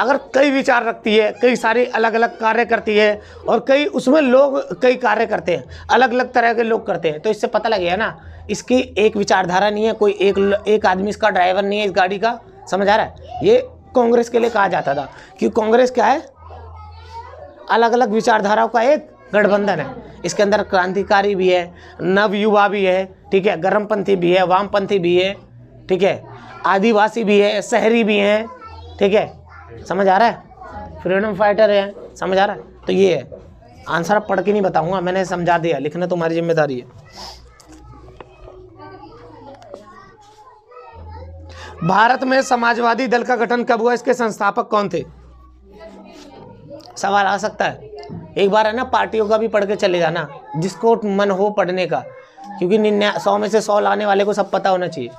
अगर कई विचार रखती है, कई सारी अलग अलग कार्य करती है और कई उसमें लोग कई कार्य करते हैं अलग अलग तरह के लोग करते हैं तो इससे पता लगेगा ना, इसकी एक विचारधारा नहीं है, कोई एक एक आदमी इसका ड्राइवर नहीं है इस गाड़ी का, समझ आ रहा है? ये कांग्रेस के लिए कहा जाता था, कि कांग्रेस क्या है? अलग अलग विचारधाराओं का एक गठबंधन है, इसके अंदर क्रांतिकारी भी है, नव युवा भी है, ठीक है, गर्मपंथी भी है, वामपंथी भी है, ठीक है, आदिवासी भी है, शहरी भी हैं, ठीक है समझ आ रहा है? फ्रीडम फाइटर है। समझ आ रहा है? तो ये है। आंसर अब पढ़ के नहीं बताऊँगा, मैंने समझा दिया। लिखना तुम्हारी ज़िम्मेदारी है। भारत में समाजवादी दल का गठन कब हुआ? इसके संस्थापक कौन थे? सवाल आ सकता है। एक बार है ना, पार्टियों का भी पढ़ के चले जाना, जिसको मन हो पढ़ने का। क्योंकि निन्या सौ में से सौ लाने वाले को सब पता होना चाहिए।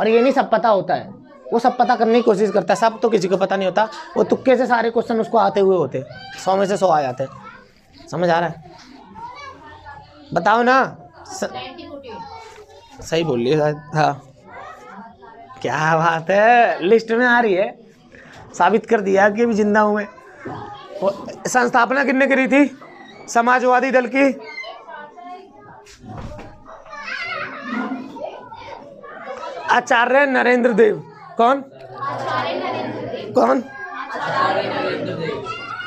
और ये नहीं सब पता होता है। वो सब पता करने की कोशिश करता है, सब तो किसी को पता नहीं होता। वो तुक्के से सारे क्वेश्चन उसको आते हुए होते सौ में से सौ आ जाते समझ आ रहा है? बताओ ना। स... सही बोल रही है हाँ। क्या बात है। लिस्ट में आ रही है। साबित कर दिया कि अभी ज़िंदा हूँ मैं। संस्थापना किसने करी थी? समाजवादी दल की। आचार्य नरेंद्र देव। कौन? कौन?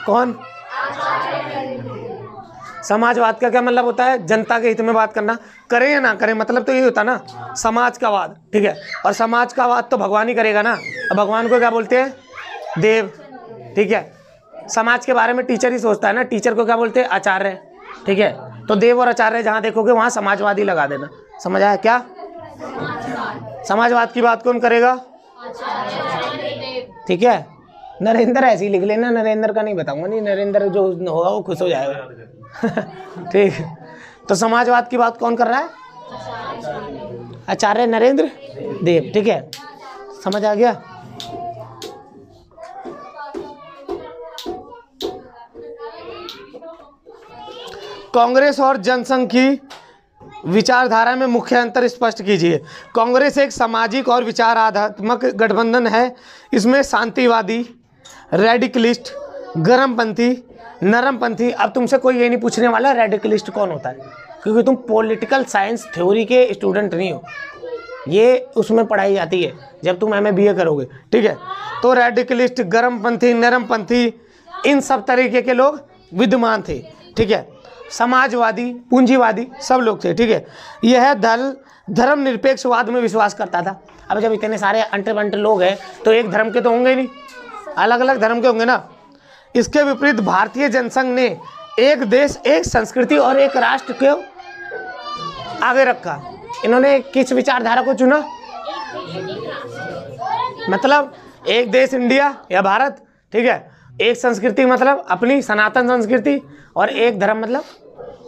कौन? समाजवाद का क्या मतलब होता है? जनता के हित में बात करना। करें या ना करें मतलब तो यही होता ना। समाज का वाद, ठीक है? और समाज का वाद तो भगवान ही करेगा ना। अब भगवान को क्या बोलते हैं? देव, ठीक है? समाज के बारे में टीचर ही सोचता है ना। टीचर को क्या बोलते हैं? आचार्य, ठीक है? तो देव और आचार्य जहाँ देखोगे, वहाँ समाजवादी लगा देना। समझ आया क्या? समाजवाद की बात कौन करेगा? ठीक है? नरेंद्र ऐसे ही लिख लेना, नरेंद्र का नहीं बताऊँगा, नहीं, नरेंद्र जो होगा वो खुश हो जाएगा। ठीक तो समाजवाद की बात कौन कर रहा है? आचार्य नरेंद्र देव, ठीक है। समझ आ गया? कांग्रेस और जनसंघ की विचारधारा में मुख्य अंतर स्पष्ट कीजिए। कांग्रेस एक सामाजिक और विचारात्मक गठबंधन है। इसमें शांतिवादी रेडिकलिस्ट गर्मपंथी, नरमपंथी। अब तुमसे कोई ये नहीं पूछने वाला रेडिकलिस्ट कौन होता है? क्योंकि तुम पॉलिटिकल साइंस थ्योरी के स्टूडेंट नहीं हो। ये उसमें पढ़ाई जाती है, जब तुम एम ए करोगे। ठीक है? तो रेडिकलिस्ट गर्मपंथी, नरमपंथी, इन सब तरीके के लोग विद्यमान थे। ठीक है? समाजवादी, पूंजीवादी सब लोग थे, ठीक है? यह दल धर्म निरपेक्षवाद में विश्वास करता था। अब जब इतने सारे अंटे बंटे लोग हैं तो एक धर्म के तो होंगे नहीं। अलग अलग धर्म के होंगे ना? इसके विपरीत भारतीय जनसंघ ने एक देश, एक संस्कृति और एक राष्ट्र को आगे रखा। इन्होंने किस विचारधारा को चुना? मतलब एक देश इंडिया या भारत, ठीक है? एक संस्कृति मतलब अपनी सनातन संस्कृति और एक धर्म मतलब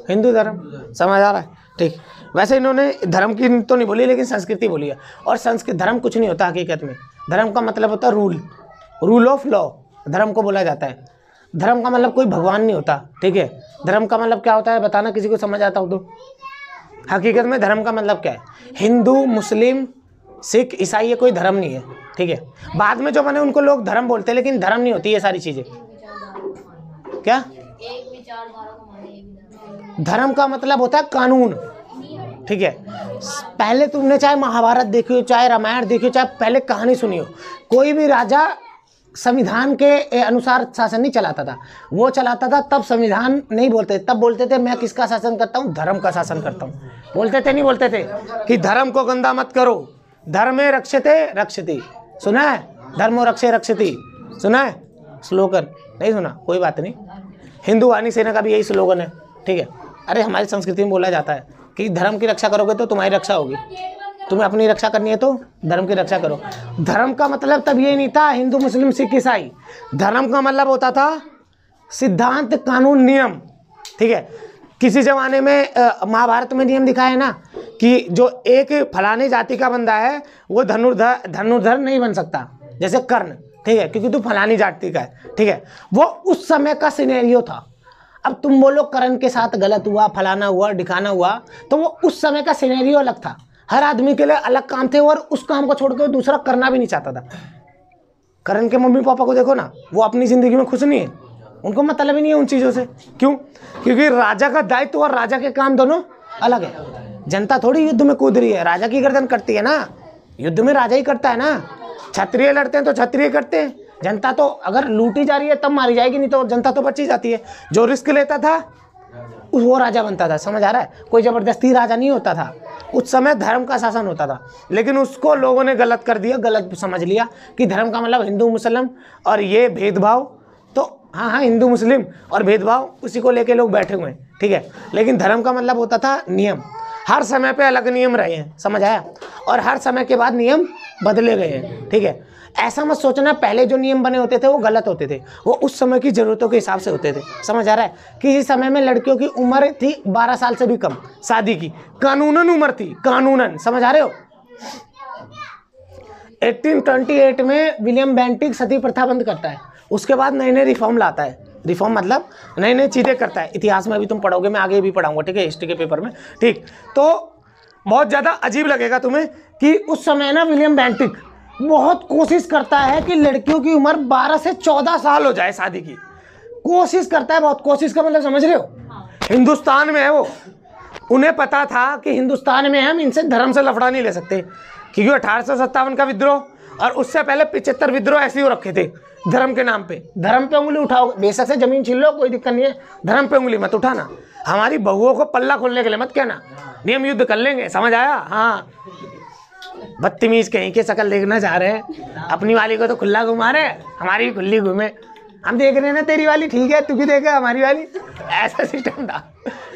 हिंदू धर्म समझ आ रहा है। ठीक। वैसे इन्होंने धर्म की तो नहीं बोली लेकिन संस्कृति बोली है। और संस्कृत धर्म कुछ नहीं होता हकीकत में। धर्म का मतलब होता है रूल रूल ऑफ़ लॉ धर्म को बोला जाता है। धर्म का मतलब कोई भगवान नहीं होता। ठीक है? धर्म का मतलब क्या होता है बताना? किसी को समझ आता हो तो। हकीकत में धर्म का मतलब क्या है? हिंदू मुस्लिम सिख ईसाई ये कोई धर्म नहीं है। ठीक है? बाद में जो बने उनको लोग धर्म बोलते हैं लेकिन धर्म नहीं होती ये सारी चीज़ें। क्या एक विचारधारा को माने एक विधान धर्म का मतलब होता है कानून। ठीक है? पहले तुमने चाहे महाभारत देखी हो, चाहे रामायण देखी हो, चाहे पहले कहानी सुनी हो, कोई भी राजा संविधान के अनुसार शासन नहीं चलाता था। वो चलाता था, तब संविधान नहीं बोलते तब बोलते थे, मैं किसका शासन करता हूँ? धर्म का शासन करता हूँ। बोलते थे, नहीं बोलते थे कि धर्म को गंदा मत करो। धर्मे रक्षते, रक्षति। सुना है? धर्मो रक्षे, रक्षति। सुना है? स्लोगन नहीं सुना? कोई बात नहीं। हिंदू वाणी सेना का भी यही स्लोगन है। ठीक है? अरे, हमारी संस्कृति में बोला जाता है कि धर्म की रक्षा करोगे तो तुम्हारी रक्षा होगी। तुम्हें अपनी रक्षा करनी है तो धर्म की रक्षा करो। धर्म का मतलब तब ये नहीं था, हिंदू, मुस्लिम, सिख, ईसाई। धर्म का मतलब होता था सिद्धांत, कानून, नियम। ठीक है? किसी जमाने में महाभारत में नियम दिखाया है ना कि जो एक फलाने जाति का बंदा है, वो धनुर्धर धनुर्धर नहीं बन सकता, जैसे कर्ण। ठीक है? क्योंकि तू फलानी जाति का है। ठीक है? वो उस समय का सिनेरियो था। अब तुम बोलो करण के साथ गलत हुआ, फलाना हुआ दिखाना हुआ तो वो उस समय का सिनेरियो अलग था। हर आदमी के लिए अलग काम थे और उस काम को छोड़ के दूसरा करना भी नहीं चाहता था। करण के मम्मी पापा को देखो ना, वो अपनी ज़िंदगी में खुश नहीं है। उनको मतलब ही नहीं है उन चीज़ों से। क्यों? क्योंकि राजा का दायित्व और राजा के काम दोनों अलग है। जनता थोड़ी युद्ध में कूद रही है। राजा की गर्दन करती है ना। युद्ध में राजा ही करता है ना। क्षत्रिय लड़ते हैं तो क्षत्रिय करते हैं। जनता तो अगर लूटी जा रही है तब मारी जाएगी नहीं तो जनता तो बची जाती है। जो रिस्क लेता था उस वो राजा बनता था समझ आ रहा है? कोई ज़बरदस्ती राजा नहीं होता था। उस समय धर्म का शासन होता था लेकिन उसको लोगों ने गलत कर दिया गलत समझ लिया कि धर्म का मतलब हिंदू मुस्लिम और ये भेदभाव। तो हाँ हाँ हिंदू मुस्लिम और भेदभाव उसी को लेके लोग बैठे हुए हैं ठीक है? लेकिन धर्म का मतलब होता था नियम। हर समय पे अलग नियम रहे हैं समझ आया? और हर समय के बाद नियम बदले गए हैं, ठीक है? ऐसा मत सोचना, पहले जो नियम बने होते थे, वो गलत होते थे। वो उस समय की ज़रूरतों के हिसाब से होते थे। समझ आ रहा है? किसी समय में लड़कियों की उम्र थी बारह साल से भी कम, शादी की। कानूनन उम्र थी, कानूनन। समझ आ रहे हो? 1828 में विलियम बेंटिक सती प्रथा बंद करता है। उसके बाद नए नए रिफॉर्म लाता है। रिफॉर्म मतलब नई नई चीज़ें करता है। इतिहास में भी तुम पढ़ोगे, मैं आगे भी पढ़ाऊँगा, ठीक है? हिस्ट्री के पेपर में। ठीक तो बहुत ज़्यादा अजीब लगेगा तुम्हें कि उस समय ना विलियम बैंटिक बहुत कोशिश करता है कि लड़कियों की उम्र 12 से 14 साल हो जाए शादी की। कोशिश करता है बहुत, कोशिश का मतलब समझ रहे हो? हिंदुस्तान में है वो। उन्हें पता था कि हिंदुस्तान में हम इनसे धर्म से लफड़ा नहीं ले सकते, क्योंकि अठारह सौ सत्तावन का विद्रोह और उससे पहले पिछहत्तर विद्रोह ऐसे हो रखे थे, धर्म के नाम पे। धर्म पे उंगली उठाओ, बेशक से ज़मीन छीन लो, कोई दिक्कत नहीं है। धर्म पे उंगली मत उठाना। हमारी बहुओं को पल्ला खोलने के लिए मत कहना। नियम युद्ध कर लेंगे, समझ आया? हाँ। बदतमीज कहीं के शकल देखना चाह रहे हैं। अपनी वाली को तो खुला घुमा रहे हमारी भी खुली घूमे। हम देख रहे हैं ना, तेरी वाली ठीक है, तू भी देखे हमारी वाली। ऐसा सिस्टम था।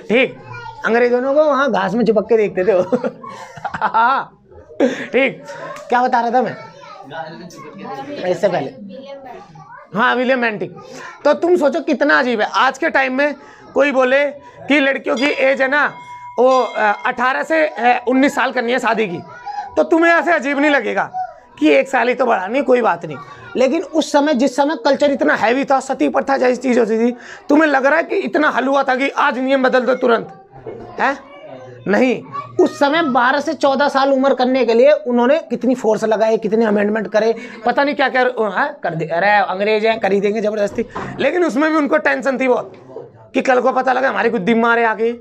ठीक, अंग्रेज़ों को वहाँ घास में चिपक के देखते थे हाँ। ठीक, क्या बता रहा था मैं? इससे पहले। हाँ विलियम बेंटिक तो तुम सोचो कितना अजीब है। आज के टाइम में कोई बोले कि लड़कियों की एज है ना, वो अठारह से उन्नीस साल करनी है शादी की। तो तुम्हें ऐसे अजीब नहीं लगेगा कि एक साल ही तो बढ़ा, नहीं, कोई बात नहीं। लेकिन उस समय, जिस समय कल्चर इतना हैवी था, सती प्रथा जैसी चीज़ होती थी, तुम्हें लग रहा है कि इतना हल हुआ था कि आज नियम बदल दो तुरंत, है? नहीं। उस समय 12 से 14 साल उम्र करने के लिए उन्होंने कितनी फोर्स लगाए कितने अमेंडमेंट करे, पता नहीं क्या क्या है, कर दे, अरे, अंग्रेज़ हैं कर ही देंगे ज़बरदस्ती। लेकिन उसमें भी उनको टेंशन थी बहुत, कि कल को पता लगा हमारी कुछ मारे आगे।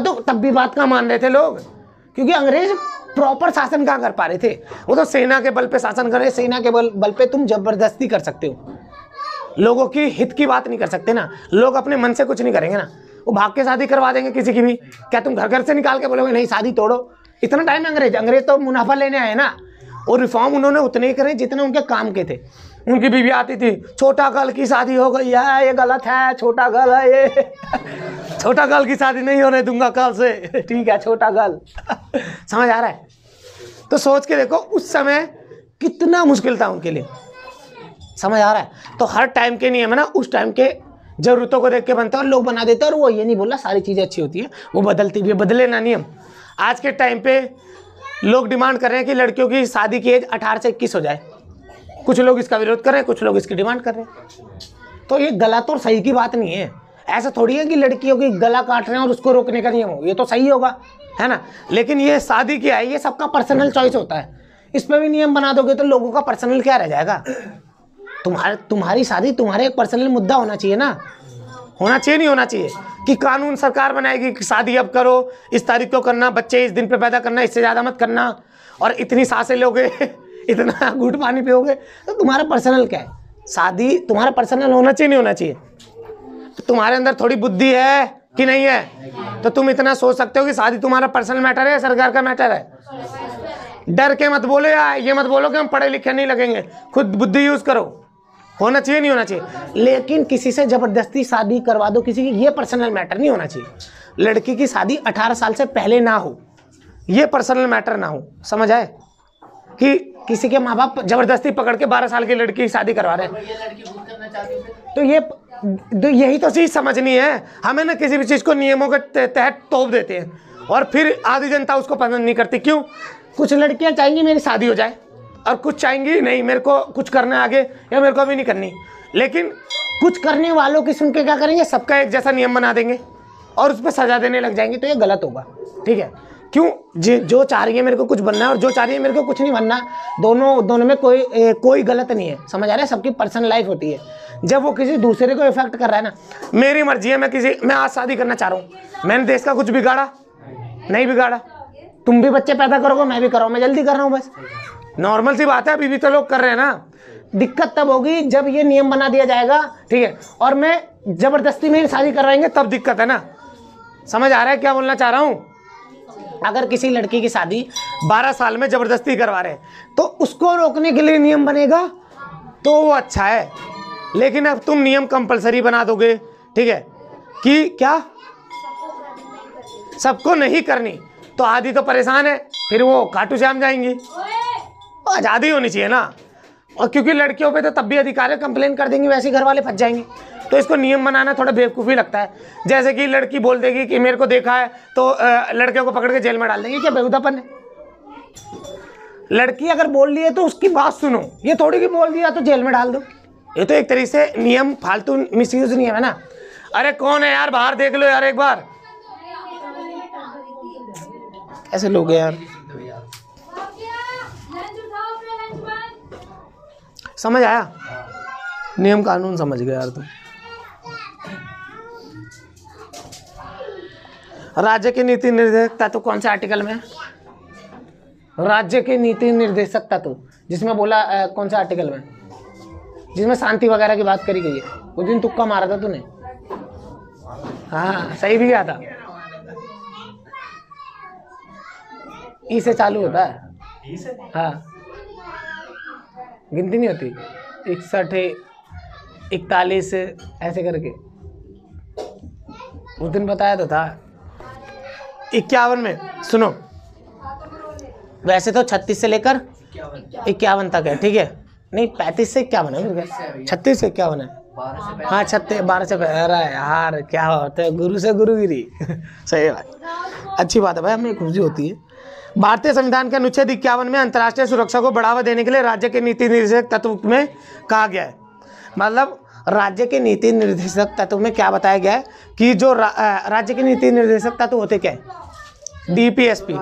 तो तब भी बात का मान रहे थे लोग। क्योंकि अंग्रेज़ प्रॉपर शासन कहाँ कर पा रहे थे? वो तो सेना के बल पे शासन कर रहे सेना के बल बल पे तुम ज़बरदस्ती कर सकते हो। लोगों की हित की बात नहीं कर सकते ना। लोग अपने मन से कुछ नहीं करेंगे ना। वो भाग के शादी करवा देंगे किसी की भी। क्या तुम घर घर से निकाल के बोलोगे, नहीं, शादी तोड़ो इतना टाइम अंग्रेज़ अंग्रेज़ तो मुनाफा लेने आए ना। और रिफॉर्म उन्होंने उतने ही करे जितने उनके काम के थे। उनकी बीवी आती थी, छोटा गल की शादी हो गई है, ये गलत है, छोटा गल है ये। छोटा गल की शादी नहीं होने दूँगा कल से। ठीक है, छोटा गल समझ आ रहा है? तो सोच के देखो, उस समय कितना मुश्किल था उनके लिए। समझ आ रहा है? तो हर टाइम के नियम है ना, उस टाइम के ज़रूरतों को देख के बनता है और लोग बना देते हैं। और वो ये नहीं बोला सारी चीज़ें अच्छी होती है, वो बदलती भी है, बदले ना नियम। आज के टाइम पे लोग डिमांड कर रहे हैं कि लड़कियों की शादी की एज अठारह से इक्कीस हो जाए। कुछ लोग इसका विरोध कर रहे हैं, कुछ लोग इसकी डिमांड कर रहे हैं। तो ये गलत और सही की बात नहीं है। ऐसा थोड़ी है कि लड़कियों की गला काट रहे हैं और उसको रोकने का नियम हो। ये तो सही होगा, है ना? लेकिन ये शादी क्या है ये सबका पर्सनल चॉइस होता है। इस पर भी नियम बना दोगे तो लोगों का पर्सनल क्या रह जाएगा? तुम्हारे, तुम्हारी शादी, तुम्हारे एक पर्सनल मुद्दा होना चाहिए ना। होना चाहिए, नहीं होना चाहिए। कि कानून सरकार बनाएगी कि शादी अब करो, इस तारीख को करना, बच्चे इस दिन पे पैदा करना, इससे ज़्यादा मत करना। और इतनी साँसें लोगे इतना घूट पानी पियोगे तो तुम्हारा पर्सनल क्या है? शादी तुम्हारा पर्सनल होना चाहिए, नहीं होना चाहिए? तो तुम्हारे अंदर थोड़ी बुद्धि है कि नहीं है? तो तुम इतना सोच सकते हो कि शादी तुम्हारा पर्सनल मैटर है सरकार का मैटर है? डर के मत बोलो या ये मत बोलो कि हम पढ़े लिखे नहीं लगेंगे। खुद बुद्धि यूज़ करो। होना चाहिए, नहीं होना चाहिए? लेकिन किसी से ज़बरदस्ती शादी करवा दो, किसी की ये पर्सनल मैटर नहीं होना चाहिए। लड़की की शादी 18 साल से पहले ना हो। ये पर्सनल मैटर ना हो। समझ आए? कि किसी के माँ बाप ज़बरदस्ती पकड़ के 12 साल की लड़की की शादी करवा रहे हैं। तो ये तो यही तो चीज़ समझनी है। हमें ना किसी भी चीज़ को नियमों के तहत तोप देते हैं और फिर आधी जनता उसको पसंद नहीं करती। क्यों? कुछ लड़कियाँ चाहेंगी मेरी शादी हो जाए और कुछ चाहेंगी नहीं मेरे को कुछ करना आगे या मेरे को अभी नहीं करनी। लेकिन कुछ करने वालों की सुन के क्या करेंगे? सबका एक जैसा नियम बना देंगे और उस पर सजा देने लग जाएँगे तो ये गलत होगा। ठीक है? क्यों? जी जो चाह रही है मेरे को कुछ बनना है और जो चाह रही है मेरे को कुछ नहीं बनना दोनों दोनों में कोई ए, कोई गलत नहीं है। समझ आ रहा है? सबकी पर्सनल लाइफ होती है। जब वो किसी दूसरे को इफ़ेक्ट कर रहा है ना मेरी मर्ज़ी है मैं किसी मैं आज शादी करना चाह रहा हूँ। मैंने देश का कुछ बिगाड़ा? नहीं बिगाड़ा। तुम भी बच्चे पैदा करोगे मैं भी कर रहा हूँ मैं जल्दी कर रहा हूँ बस। नॉर्मल सी बात है अभी भी तो लोग कर रहे हैं ना। दिक्कत तब होगी जब ये नियम बना दिया जाएगा ठीक है? और मैं ज़बरदस्ती में शादी करवाएँगे तब दिक्कत है ना। समझ आ रहा है क्या बोलना चाह रहा हूँ? अगर किसी लड़की की शादी 12 साल में ज़बरदस्ती करवा रहे तो उसको रोकने के लिए नियम बनेगा तो वो अच्छा है। लेकिन अब तुम नियम कंपलसरी बना दोगे, ठीक है? कि क्या? सबको नहीं करनी। तो आदि तो परेशान है, फिर वो काटू श्याम जाएँगी। आज़ादी होनी चाहिए ना। और क्योंकि लड़कियों पे तो तब भी अधिकार है कंप्लेन कर देंगे, वैसे घर वाले फंस जाएँगे। तो इसको नियम बनाना थोड़ा बेवकूफ़ी लगता है। जैसे कि लड़की बोल देगी कि मेरे को देखा है तो लड़के को पकड़ के जेल में डाल देंगे। क्या बेहुदापन है? लड़की अगर बोल रही है तो उसकी बात सुनो। ये थोड़ी की बोल दिया तो जेल में डाल दो। ये तो एक तरीके से नियम, फालतू मिस यूज़ नहीं है ना। अरे कौन है यार? बाहर देख लो यार एक बार। ऐसे लोग यार। समझ आया? नियम कानून समझ गया यार तुम। राज्य के नीति निर्देशक तत्व कौन से आर्टिकल में? राज्य के नीति निर्देशक तत्व जिसमें बोला अ, कौन सा आर्टिकल में? जिसमें शांति वगैरह की बात करी गई है। उस दिन तुक्का मारा था तूने। हाँ सही भी गया था। ई से चालू होता है। हाँ। गिनती नहीं होती। इकसठ इकतालीस ऐसे करके। उस दिन बताया तो था। इक्यावन में, सुनो। वैसे तो छत्तीस से लेकर इक्यावन तक है, ठीक है? नहीं, पैंतीस से इक्यावन है छत्तीस से इक्यावन है। हाँ छत्तीस, बारह से अरे यार, क्या होता है, गुरु से गुरुगिरी। सही बात। अच्छी बात है भाई हमें खुशी होती है। भारतीय संविधान के अनुच्छेद इक्यावन में अंतर्राष्ट्रीय सुरक्षा को बढ़ावा देने के लिए राज्य के नीति निर्देशक तत्व में कहा गया है। मतलब राज्य के नीति निर्देशक तत्व में क्या बताया गया है? कि जो रा, राज्य के नीति निर्देशक तत्व होते क्या है? डीपीएसपी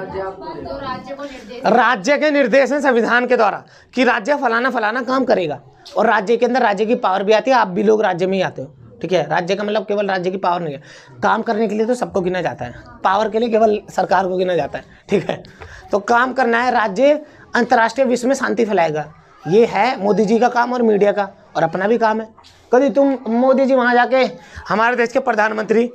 राज्य के निर्देश हैं संविधान के द्वारा कि राज्य फलाना फलाना काम करेगा और राज्य के अंदर राज्य की पावर भी आती है आप भी लोग राज्य में ही आते हो ठीक है? राज्य का मतलब केवल राज्य की पावर नहीं है। काम करने के लिए तो सबको गिना जाता है। पावर के लिए केवल सरकार को गिना जाता है ठीक है? तो काम करना है राज्य अंतर्राष्ट्रीय विश्व में शांति फैलाएगा। ये है मोदी जी का काम और मीडिया का। और अपना भी काम है। कभी तुम मोदी जी वहाँ जाके, हमारे देश के प्रधानमंत्री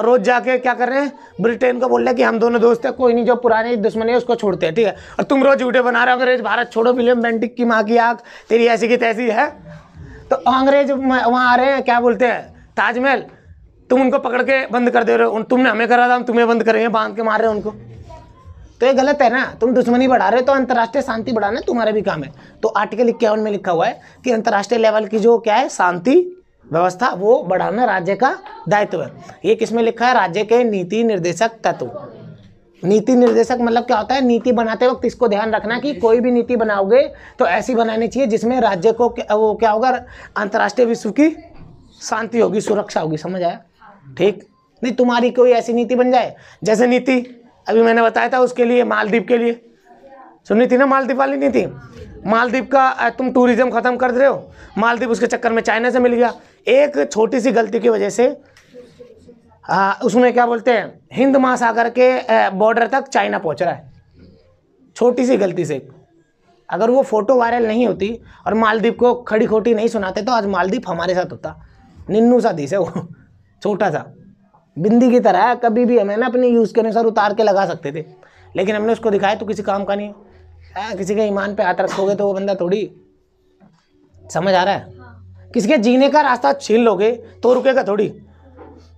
रोज जाके क्या कर रहे हैं? ब्रिटेन को बोल रहे कि हम दोनों दोस्त हैं, कोई नहीं, जो पुरानी दुश्मनी है, उसको छोड़ते हैं, ठीक है? और तुम रोज वीडियो बना रहे हो, अंग्रेज़, भारत छोड़ो विलियम बेंटिक की माँ की आग तेरी ऐसी की तैसी है? तो अंग्रेज़ वहाँ आ रहे हैं, क्या बोलते हैं? ताजमहल, तुम उनको पकड़ के बंद कर दे रहे हो तुमने हमें करा था, हम तुम्हें बंद करेंगे बाँध के मार रहे हो उनको। तो ये गलत है ना, तुम दुश्मनी बढ़ा रहे हो तो अंतर्राष्ट्रीय शांति बढ़ाना तुम्हारा भी काम है। तो आर्टिकल इक्यावन में लिखा हुआ है कि अंतर्राष्ट्रीय लेवल की जो क्या है, शांति व्यवस्था, वो बढ़ाना राज्य का दायित्व है। ये किसमें लिखा है? राज्य के नीति निर्देशक तत्व। नीति निर्देशक मतलब क्या होता है? नीति बनाते वक्त इसको ध्यान रखना कि कोई भी नीति बनाओगे तो ऐसी बनानी चाहिए जिसमें राज्य को वो क्या होगा? अंतर्राष्ट्रीय विश्व की शांति होगी, सुरक्षा होगी। समझ आया? ठीक? नहीं, तुम्हारी कोई ऐसी नीति बन जाए? जैसे नीति अभी मैंने बताया था उसके लिए मालदीप के लिए। सुनी थी ना मालदीप वाली नहीं थी? मालदीप का तुम टूरिज़्म खत्म कर रहे हो? मालदीप उसके चक्कर में चाइना से मिल गया। एक छोटी सी गलती की वजह से आ, उसमें क्या बोलते हैं हिंद महासागर के बॉर्डर तक चाइना पहुँच रहा है। छोटी सी गलती से। अगर वो फ़ोटो वायरल नहीं होती और मालदीव को खड़ी खोटी नहीं सुनाते तो आज मालदीप हमारे साथ होता। निन्नू सा देश है वो छोटा सा। बिंदी की तरह है कभी भी हमें ना अपने यूज़ के अनुसार उतार के लगा सकते थे। लेकिन हमने उसको दिखाया तो किसी काम का नहीं है। आ, किसी के ईमान पे हाथ रखोगे तो वो बंदा थोड़ी समझ आ रहा है। किसी के जीने का रास्ता छीन लोगे तो रुकेगा थोड़ी।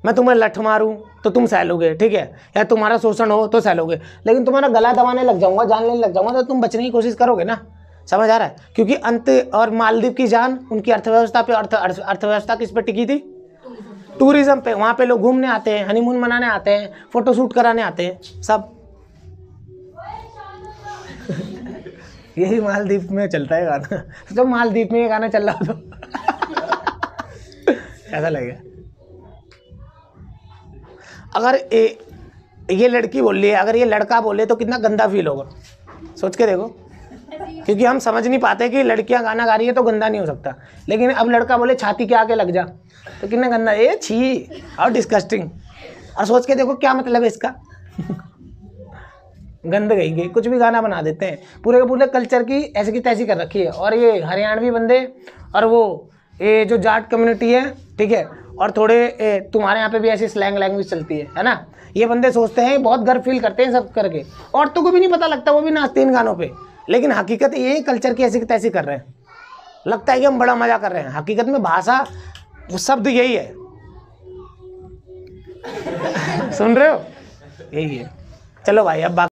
मैं तुम्हें लठ मारूं तो तुम सहलोगे ठीक है? या तुम्हारा शोषण हो तो सहलोगे। लेकिन तुम्हारा गला दबाने लग जाऊँगा जान लेने लग जाऊँगा तो तुम बचने की कोशिश करोगे ना। समझ आ रहा है? क्योंकि अंत और मालदीव की जान उनकी अर्थव्यवस्था पे अर्थ अर्थ- अर्थव्यवस्था किस पे टिकी थी? टूरिज़्म पे वहाँ पे लोग घूमने आते हैं हनीमून मनाने आते हैं फ़ोटो शूट कराने आते हैं सब। यही मालदीप में चलता है गाना। जब मालदीप में ये गाना चल रहा तो कैसा लगेगा। अगर ए, ये लड़की बोल रही है अगर ये लड़का बोले तो कितना गंदा फील होगा। सोच के देखो। क्योंकि हम समझ नहीं पाते कि लड़कियाँ गाना गा रही है तो गंदा नहीं हो सकता। लेकिन अब लड़का बोले छाती के आगे लग जा। तो कितना गंदा ए छी। और डिस्कस्टिंग और सोच के देखो क्या मतलब है इसका? गंद गई गई कुछ भी गाना बना देते हैं। पूरे के पूरे कल्चर की ऐसी की तैसी कर रखी है। और ये हरियाणवी बंदे और वो ये जो जाट कम्युनिटी है ठीक है? और थोड़े ए, तुम्हारे यहाँ पे भी ऐसी स्लैंग लैंग्वेज चलती है है ना? ये बंदे सोचते हैं बहुत गर्व फील करते हैं सब करके। औरतों को भी नहीं पता लगता वो भी नाचते हैं इन गानों पर लेकिन हकीकत ये कल्चर की ऐसी की तैसी कर रहे हैं। लगता है कि हम बड़ा मज़ा कर रहे हैं। हकीकत में भाषा वो शब्द यही है। सुन रहे हो? यही है। चलो भाई अब